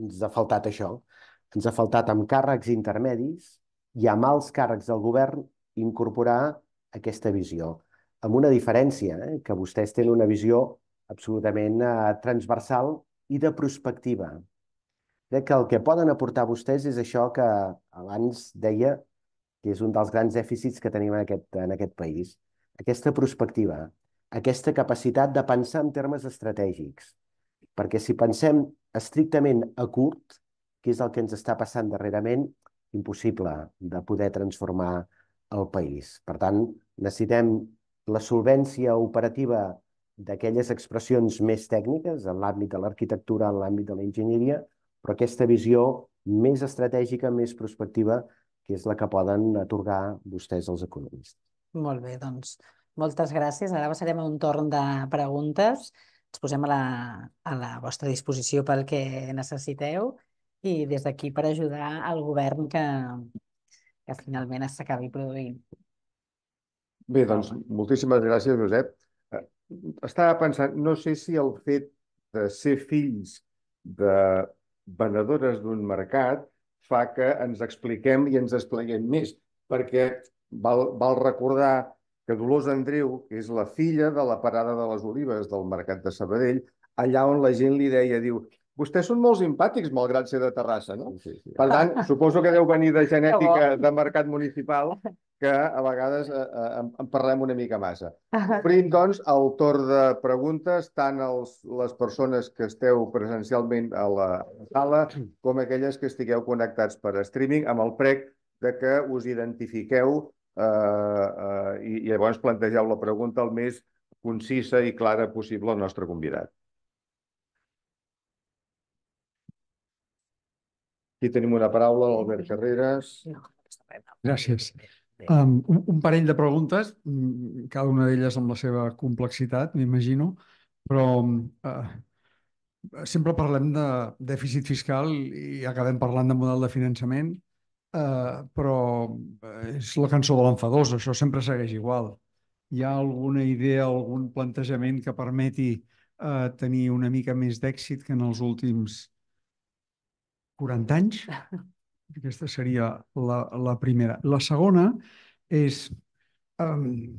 ens ha faltat això. Ens ha faltat amb càrrecs intermedis i amb alts càrrecs del govern incorporar aquesta visió. Amb una diferència, eh? que vostès tenen una visió absolutament eh, transversal i de prospectiva. Crec que el que poden aportar vostès és això que abans deia que és un dels grans dèficits que tenim en aquest, en aquest país. Aquesta prospectiva, aquesta capacitat de pensar en termes estratègics. Perquè si pensem estrictament a curt, que és el que ens està passant darrerament, impossible de poder transformar el país. Per tant, necessitem la solvència operativa d'aquelles expressions més tècniques en l'àmbit de l'arquitectura, en l'àmbit de l'enginyeria, però aquesta visió més estratègica, més prospectiva, que és la que poden atorgar vostès als economistes. Molt bé, doncs moltes gràcies. Ara passarem a un torn de preguntes. Ens posem a la, a la vostra disposició pel que necessiteu i des d'aquí per ajudar al govern que, que finalment s'acabi produint. Bé, doncs, moltíssimes gràcies, Josep. Estava pensant, no sé si el fet de ser fills de venedores d'un mercat fa que ens expliquem i ens despleguem més, perquè val, val recordar que Dolors Andreu, que és la filla de la parada de les Olives del Mercat de Sabadell, allà on la gent li deia, diu, vostès són molt simpàtics, malgrat ser de Terrassa, no? Sí, sí. Per tant, suposo que deu venir de genètica de mercat municipal, que a vegades eh, eh, en, en parlem una mica massa. Obrim, doncs, el torn de preguntes, tant els, les persones que esteu presencialment a la sala com aquelles que estigueu connectats per streaming, amb el prec de que us identifiqueu eh, eh, i, i llavors plantegeu la pregunta el més concisa i clara possible al nostre convidat. Aquí tenim una paraula, l'Albert Carreras. No, no. Gràcies. Um, un, un parell de preguntes, mm, cada una d'elles amb la seva complexitat, m'imagino, però uh, sempre parlem de dèficit fiscal i acabem parlant de model de finançament, uh, però és la cançó de l'enfadós, això sempre segueix igual. Hi ha alguna idea, algun plantejament que permeti uh, tenir una mica més d'èxit que en els últims 40 anys? Aquesta seria la, la primera. La segona és... Um,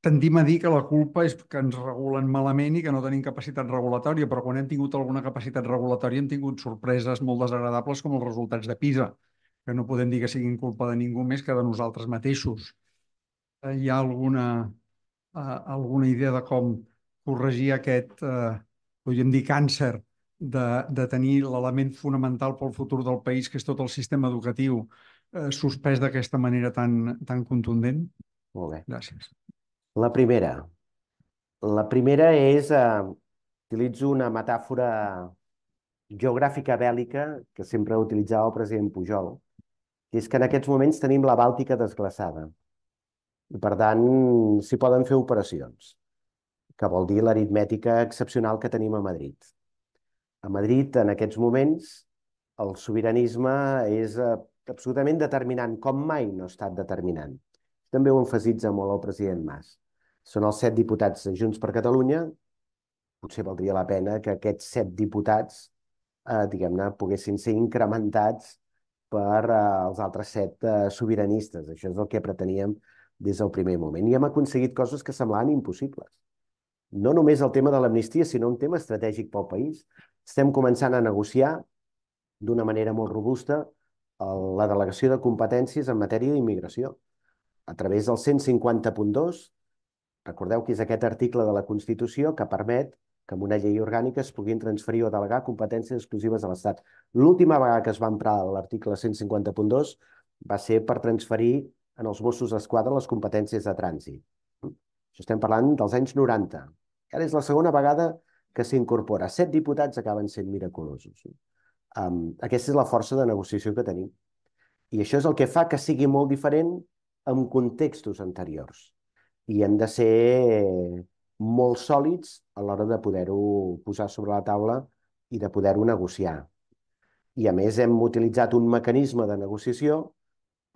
tendim a dir que la culpa és que ens regulen malament i que no tenim capacitat regulatòria, però quan hem tingut alguna capacitat regulatòria hem tingut sorpreses molt desagradables com els resultats de PISA, que no podem dir que siguin culpa de ningú més que de nosaltres mateixos. Eh, Hi ha alguna, uh, alguna idea de com corregir aquest, uh, podríem dir, càncer de, de tenir l'element fonamental pel futur del país, que és tot el sistema educatiu, eh, suspès d'aquesta manera tan, tan contundent? Molt bé. Gràcies. La primera. La primera és, eh, utilitzo una metàfora geogràfica bèl·lica que sempre utilitzava el president Pujol, que és que en aquests moments tenim la Bàltica desglaçada. I per tant, s'hi poden fer operacions, que vol dir l'aritmètica excepcional que tenim a Madrid. A Madrid, en aquests moments, el sobiranisme és eh, absolutament determinant, com mai no ha estat determinant. També ho emfasitza molt el president Mas. Són els set diputats de Junts per Catalunya. Potser valdria la pena que aquests set diputats, eh, diguem-ne, poguessin ser incrementats per eh, els altres set eh, sobiranistes. Això és el que preteníem des del primer moment i hem aconseguit coses que semblaven impossibles. No només el tema de l'amnistia, sinó un tema estratègic pel país. Estem començant a negociar d'una manera molt robusta la delegació de competències en matèria d'immigració. A través del 150.2, recordeu que és aquest article de la Constitució que permet que amb una llei orgànica es puguin transferir o delegar competències exclusives a l'Estat. L'última vegada que es va emprar l'article 150.2 va ser per transferir en els Mossos d'Esquadra les competències de trànsit. Això estem parlant dels anys 90. Ara és la segona vegada que s'incorpora. Set diputats acaben sent miraculosos. Um, aquesta és la força de negociació que tenim. I això és el que fa que sigui molt diferent en contextos anteriors. I hem de ser molt sòlids a l'hora de poder-ho posar sobre la taula i de poder-ho negociar. I a més hem utilitzat un mecanisme de negociació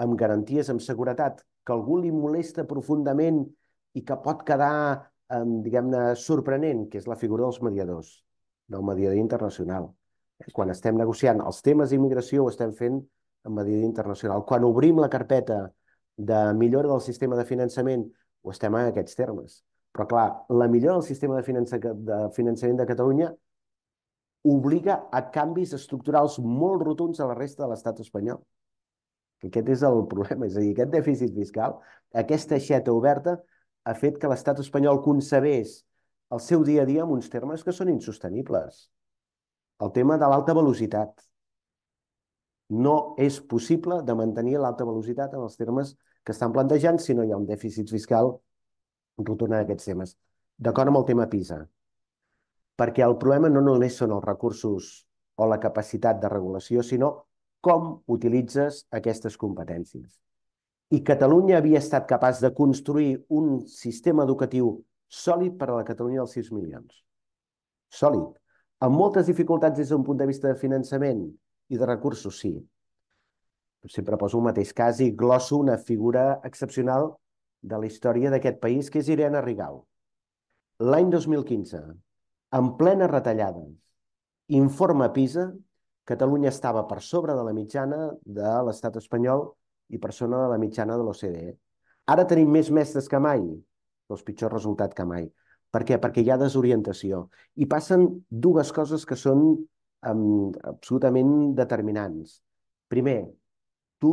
amb garanties, amb seguretat, que algú li molesta profundament i que pot quedar, diguem-ne, sorprenent, que és la figura dels mediadors, del mediador internacional. Quan estem negociant els temes d'immigració ho estem fent amb mediador internacional. Quan obrim la carpeta de millora del sistema de finançament ho estem en aquests termes. Però, clar, la millora del sistema de, finança, de finançament de Catalunya obliga a canvis estructurals molt rotuns a la resta de l'estat espanyol. Aquest és el problema, és a dir, aquest dèficit fiscal, aquesta aixeta oberta, ha fet que l'estat espanyol concebés el seu dia a dia en uns termes que són insostenibles. El tema de l'alta velocitat. No és possible de mantenir l'alta velocitat en els termes que estan plantejant si no hi ha un dèficit fiscal rotund en aquests temes. D'acord amb el tema PISA. Perquè el problema no només són els recursos o la capacitat de regulació, sinó com utilitzes aquestes competències. I Catalunya havia estat capaç de construir un sistema educatiu sòlid per a la Catalunya dels 6 milions. Sòlid. Amb moltes dificultats des d'un punt de vista de finançament i de recursos, sí. Sempre poso el mateix cas i glosso una figura excepcional de la història d'aquest país, que és Irene Rigau. L'any 2015, en plena retallades, informa PISA Catalunya estava per sobre de la mitjana de l'estat espanyol i per sobre de la mitjana de l'OCDE. Ara tenim més mestres que mai, els pitjors resultats que mai. Per què? Perquè hi ha desorientació. I passen dues coses que són um, absolutament determinants. Primer, tu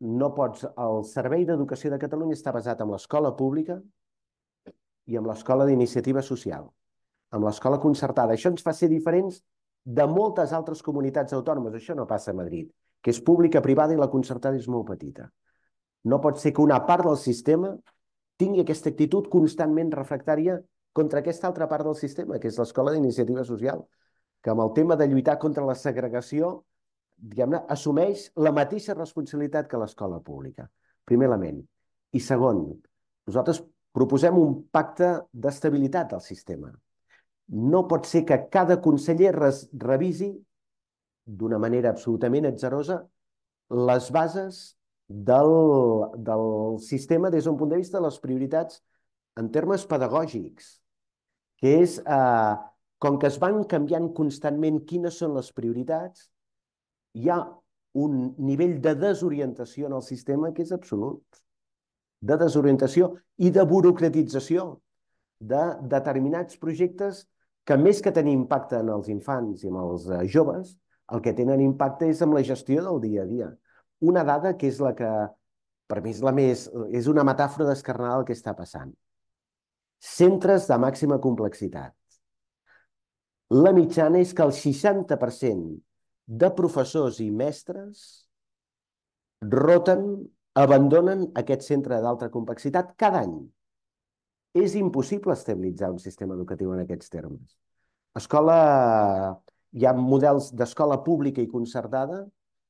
no pots... El Servei d'Educació de Catalunya està basat en l'escola pública i en l'escola d'iniciativa social, amb l'escola concertada. Això ens fa ser diferents de moltes altres comunitats autònomes. Això no passa a Madrid, que és pública, privada i la concertada és molt petita. No pot ser que una part del sistema tingui aquesta actitud constantment refractària contra aquesta altra part del sistema, que és l'escola d'iniciativa social, que amb el tema de lluitar contra la segregació, diguem-ne, assumeix la mateixa responsabilitat que l'escola pública. Primer element. I segon, nosaltres proposem un pacte d'estabilitat al sistema no pot ser que cada conseller revisi d'una manera absolutament atzerosa les bases del, del sistema des d'un punt de vista de les prioritats en termes pedagògics, que és, eh, com que es van canviant constantment quines són les prioritats, hi ha un nivell de desorientació en el sistema que és absolut. De desorientació i de burocratització de determinats projectes que més que tenir impacte en els infants i en els eh, joves, el que tenen impacte és amb la gestió del dia a dia. Una dada que és la que, per mi, és la més... és una metàfora descarnada del que està passant. Centres de màxima complexitat. La mitjana és que el 60% de professors i mestres roten, abandonen aquest centre d'alta complexitat cada any. És impossible estabilitzar un sistema educatiu en aquests termes. Escola, hi ha models d'escola pública i concertada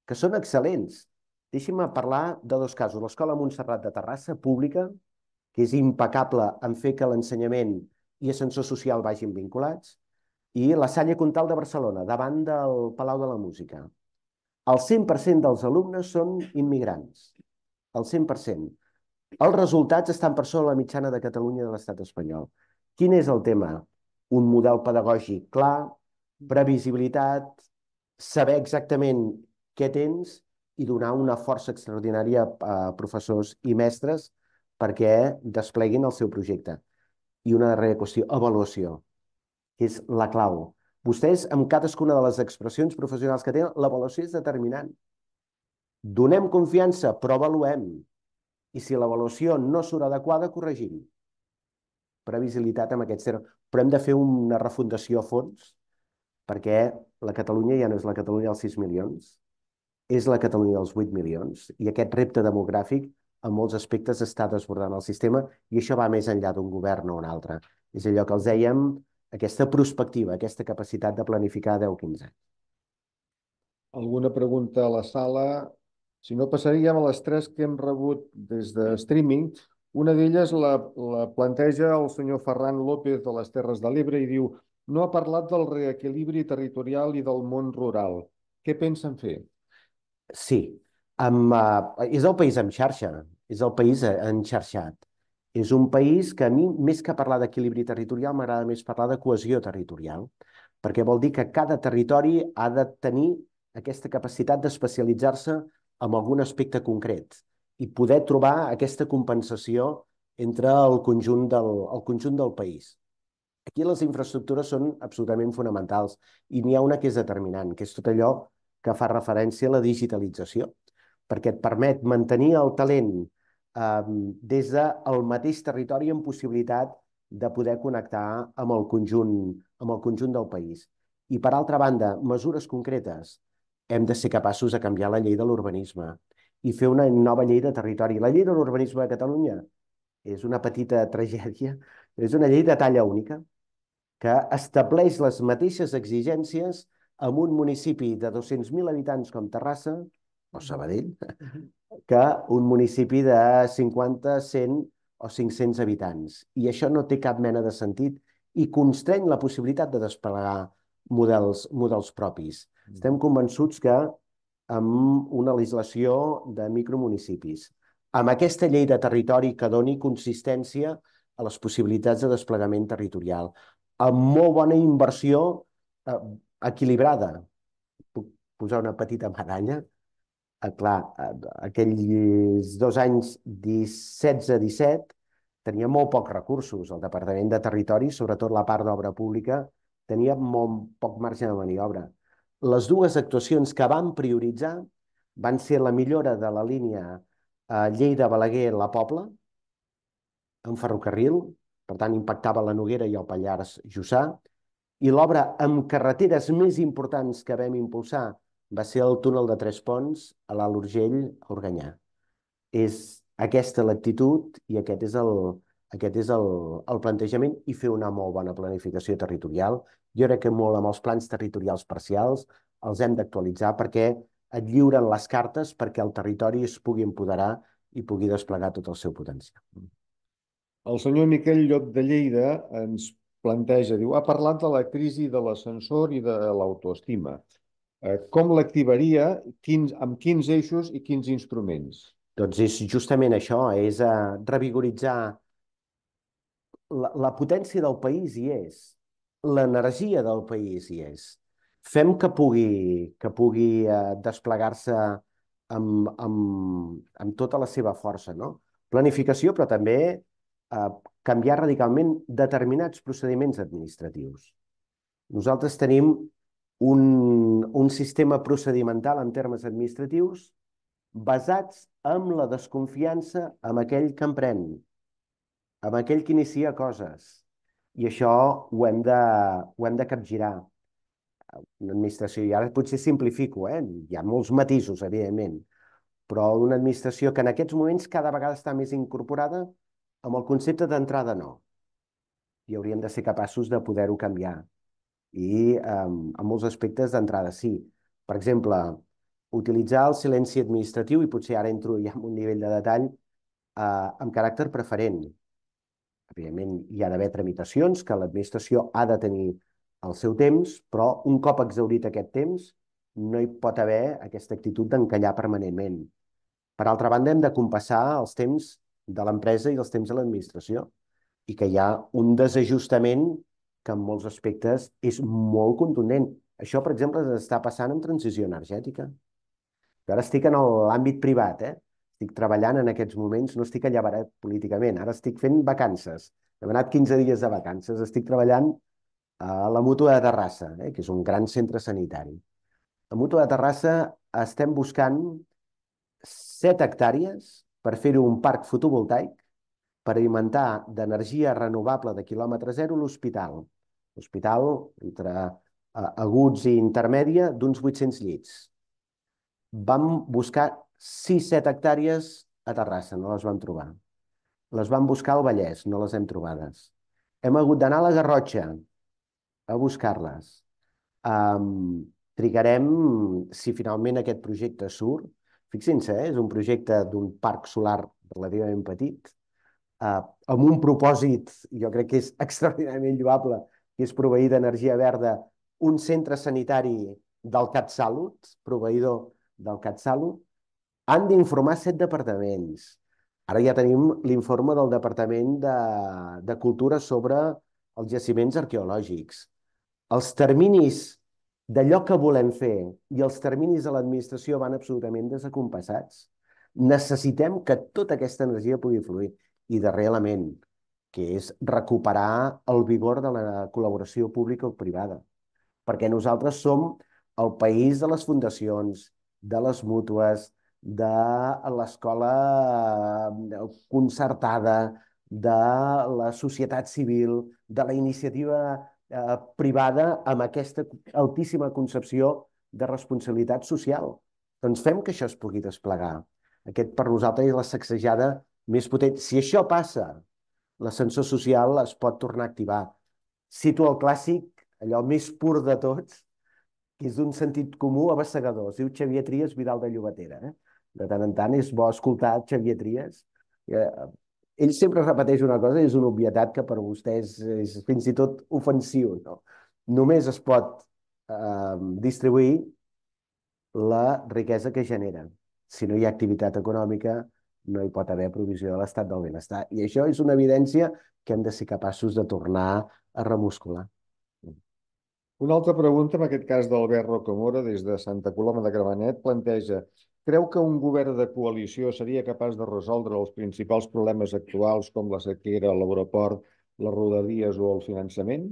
que són excel·lents. Deixi'm parlar de dos casos. L'escola Montserrat de Terrassa, pública, que és impecable en fer que l'ensenyament i ascensor social vagin vinculats, i la Salle Comtal de Barcelona, davant del Palau de la Música. El 100% dels alumnes són immigrants. El 100%. Els resultats estan per sobre la mitjana de Catalunya de l'estat espanyol. Quin és el tema? Un model pedagògic clar, previsibilitat, saber exactament què tens i donar una força extraordinària a professors i mestres perquè despleguin el seu projecte. I una darrera qüestió, avaluació, que és la clau. Vostès, amb cadascuna de les expressions professionals que tenen, l'avaluació és determinant. Donem confiança, però avaluem. I si l'avaluació no surt adequada, corregim. Previsibilitat amb aquests termes. Però hem de fer una refundació a fons perquè la Catalunya ja no és la Catalunya dels 6 milions, és la Catalunya dels 8 milions i aquest repte demogràfic en molts aspectes està desbordant el sistema i això va més enllà d'un govern o un altre. És allò que els dèiem, aquesta prospectiva, aquesta capacitat de planificar 10-15 anys. Alguna pregunta a la sala? Si no, passaríem a les tres que hem rebut des de streaming. Una d'elles la, la planteja el senyor Ferran López de les Terres de l'Ebre i diu no ha parlat del reequilibri territorial i del món rural. Què pensen fer? Sí, amb, uh, és el país en xarxa, és el país enxarxat. És un país que a mi, més que parlar d'equilibri territorial, m'agrada més parlar de cohesió territorial, perquè vol dir que cada territori ha de tenir aquesta capacitat d'especialitzar-se en algun aspecte concret i poder trobar aquesta compensació entre el conjunt del, el conjunt del país. Aquí les infraestructures són absolutament fonamentals i n'hi ha una que és determinant, que és tot allò que fa referència a la digitalització, perquè et permet mantenir el talent eh, des del mateix territori amb possibilitat de poder connectar amb el conjunt, amb el conjunt del país. I, per altra banda, mesures concretes hem de ser capaços de canviar la llei de l'urbanisme i fer una nova llei de territori. La llei de l'urbanisme de Catalunya és una petita tragèdia, és una llei de talla única que estableix les mateixes exigències en un municipi de 200.000 habitants com Terrassa o Sabadell que un municipi de 50, 100 o 500 habitants. I això no té cap mena de sentit i constreny la possibilitat de desplegar models, models propis. Estem convençuts que amb una legislació de micromunicipis, amb aquesta llei de territori que doni consistència a les possibilitats de desplegament territorial, amb molt bona inversió eh, equilibrada. Puc posar una petita medalla? Eh, clar, eh, aquells dos anys 16-17 tenia molt pocs recursos. El Departament de Territori, sobretot la part d'obra pública, tenia molt poc marge de maniobra. Les dues actuacions que van prioritzar van ser la millora de la línia eh, Lleida-Balaguer-La Pobla, en ferrocarril, per tant impactava la Noguera i el Pallars Jussà, i l'obra amb carreteres més importants que vam impulsar va ser el túnel de Tres Ponts a l'Alt Urgell, a Organyà. És aquesta l'actitud i aquest és el, aquest és el, el plantejament i fer una molt bona planificació territorial. Jo crec que molt amb els plans territorials parcials els hem d'actualitzar perquè et lliuren les cartes perquè el territori es pugui empoderar i pugui desplegar tot el seu potencial. El senyor Miquel Llop de Lleida ens planteja, diu, ha parlat de la crisi de l'ascensor i de l'autoestima. Eh, com l'activaria, quins, amb quins eixos i quins instruments? Doncs és justament això, és eh, revigoritzar la, la potència del país hi és, l'energia del país hi és. Fem que pugui, que pugui eh, desplegar-se amb, amb, amb tota la seva força, no? Planificació, però també eh, canviar radicalment determinats procediments administratius. Nosaltres tenim un, un sistema procedimental en termes administratius basats en la desconfiança amb aquell que emprèn, amb aquell que inicia coses. I això ho hem de, ho hem de capgirar. Una administració, i ara potser simplifico, eh? hi ha molts matisos, evidentment, però una administració que en aquests moments cada vegada està més incorporada amb el concepte d'entrada no. I hauríem de ser capaços de poder-ho canviar. I um, en molts aspectes d'entrada sí. Per exemple, utilitzar el silenci administratiu, i potser ara entro ja en un nivell de detall, uh, amb caràcter preferent. Evidentment, hi ha d'haver tramitacions que l'administració ha de tenir el seu temps, però un cop exaurit aquest temps, no hi pot haver aquesta actitud d'encallar permanentment. Per altra banda, hem de compassar els temps de l'empresa i dels temps de l'administració i que hi ha un desajustament que en molts aspectes és molt contundent. Això, per exemple, està passant en transició energètica. Jo ara estic en l'àmbit privat, eh? estic treballant en aquests moments, no estic allavarat políticament, ara estic fent vacances. He anat 15 dies de vacances, estic treballant a la Mútua de Terrassa, eh, que és un gran centre sanitari. A Mútua de Terrassa estem buscant 7 hectàrees per fer-ho un parc fotovoltaic per alimentar d'energia renovable de quilòmetre zero l'hospital. L'hospital entre eh, aguts i intermèdia d'uns 800 llits. Vam buscar 6-7 hectàrees a Terrassa, no les vam trobar. Les vam buscar al Vallès, no les hem trobades. Hem hagut d'anar a la Garrotxa a buscar-les. Um, trigarem, si finalment aquest projecte surt, fixin-se, eh, és un projecte d'un parc solar relativament petit, uh, amb un propòsit, jo crec que és extraordinàriament lloable, que és proveir d'energia verda un centre sanitari del CatSalut, proveïdor del CatSalut, han d'informar set departaments. Ara ja tenim l'informe del Departament de, de Cultura sobre els jaciments arqueològics. Els terminis d'allò que volem fer i els terminis de l'administració van absolutament desacompassats. Necessitem que tota aquesta energia pugui fluir. I darrer element, que és recuperar el vigor de la col·laboració pública o privada. Perquè nosaltres som el país de les fundacions, de les mútues, de l'escola eh, concertada, de la societat civil, de la iniciativa eh, privada amb aquesta altíssima concepció de responsabilitat social. Doncs fem que això es pugui desplegar. Aquest per nosaltres és la sacsejada més potent. Si això passa, l'ascensor social es pot tornar a activar. Cito el clàssic, allò més pur de tots, que és d'un sentit comú abassegador. Es diu Xavier Trias Vidal de Llobatera. Eh? De tant en tant és bo escoltar Xavier Trias. Eh, ell sempre repeteix una cosa és una obvietat que per vostès és fins i tot ofensiu. No? Només es pot eh, distribuir la riquesa que genera. Si no hi ha activitat econòmica, no hi pot haver provisió de l'estat del benestar. I això és una evidència que hem de ser capaços de tornar a remuscular. Una altra pregunta, en aquest cas d'Albert Rocamora, des de Santa Coloma de Gramenet, planteja Creu que un govern de coalició seria capaç de resoldre els principals problemes actuals com la sequera, l'aeroport, les rodalies o el finançament?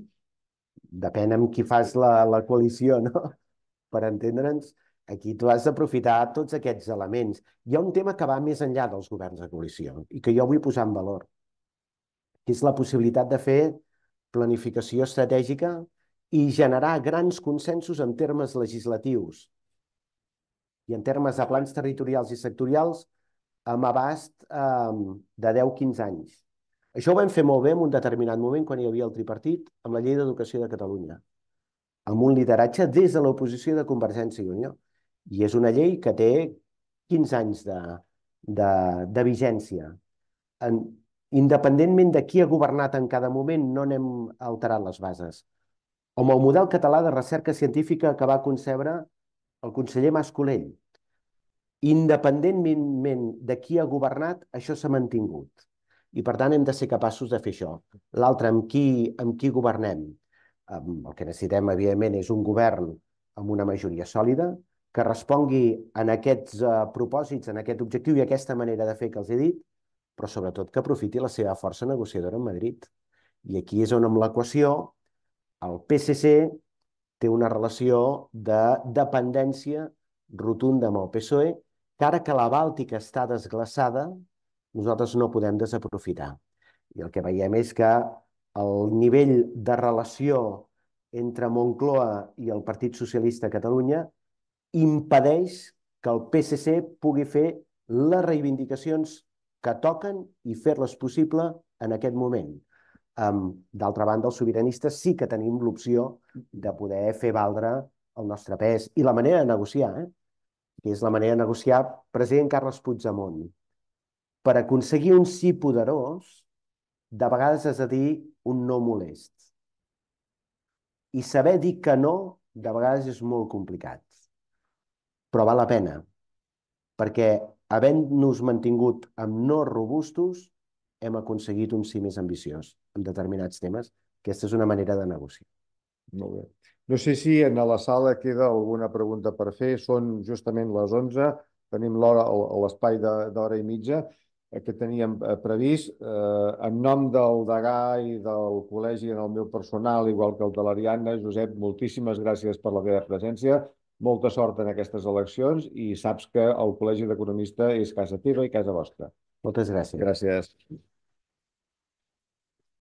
Depèn amb qui fas la, la coalició, no? Per entendre'ns, aquí tu has d'aprofitar tots aquests elements. Hi ha un tema que va més enllà dels governs de coalició i que jo vull posar en valor, que és la possibilitat de fer planificació estratègica i generar grans consensos en termes legislatius, i en termes de plans territorials i sectorials amb abast eh, de 10-15 anys. Això ho vam fer molt bé en un determinat moment quan hi havia el tripartit amb la llei d'educació de Catalunya, amb un lideratge des de l'oposició de Convergència i Unió. I és una llei que té 15 anys de, de, de vigència. En, independentment de qui ha governat en cada moment, no n'hem alterat les bases. Com el model català de recerca científica que va concebre el conseller Mas Colell. Independentment de qui ha governat, això s'ha mantingut. I per tant hem de ser capaços de fer això. L'altre, amb qui, amb qui governem? El que necessitem, evidentment, és un govern amb una majoria sòlida, que respongui en aquests uh, propòsits, en aquest objectiu i aquesta manera de fer que els he dit, però sobretot que aprofiti la seva força negociadora en Madrid. I aquí és on amb l'equació el PSC té una relació de dependència rotunda amb el PSOE, que ara que la Bàltica està desglaçada, nosaltres no podem desaprofitar. I el que veiem és que el nivell de relació entre Moncloa i el Partit Socialista de Catalunya impedeix que el PSC pugui fer les reivindicacions que toquen i fer-les possible en aquest moment. D'altra banda, els sobiranistes sí que tenim l'opció de poder fer valdre el nostre pes i la manera de negociar, eh? que és la manera de negociar president Carles Puigdemont. Per aconseguir un sí poderós, de vegades has de dir un no molest. I saber dir que no, de vegades és molt complicat. Però val la pena, perquè havent-nos mantingut amb no robustos, hem aconseguit un sí més ambiciós en determinats temes. Aquesta és una manera de negociar. Molt bé. No sé si en la sala queda alguna pregunta per fer. Són justament les 11. tenim l'hora, l'espai d'hora i mitja eh, que teníem eh, previst. Eh, en nom del degà i del col·legi en el meu personal, igual que el de l'Ariadna, Josep, moltíssimes gràcies per la teva presència. Molta sort en aquestes eleccions i saps que el Col·legi d'Economista és casa teva i casa vostra. Moltes gràcies. Gràcies.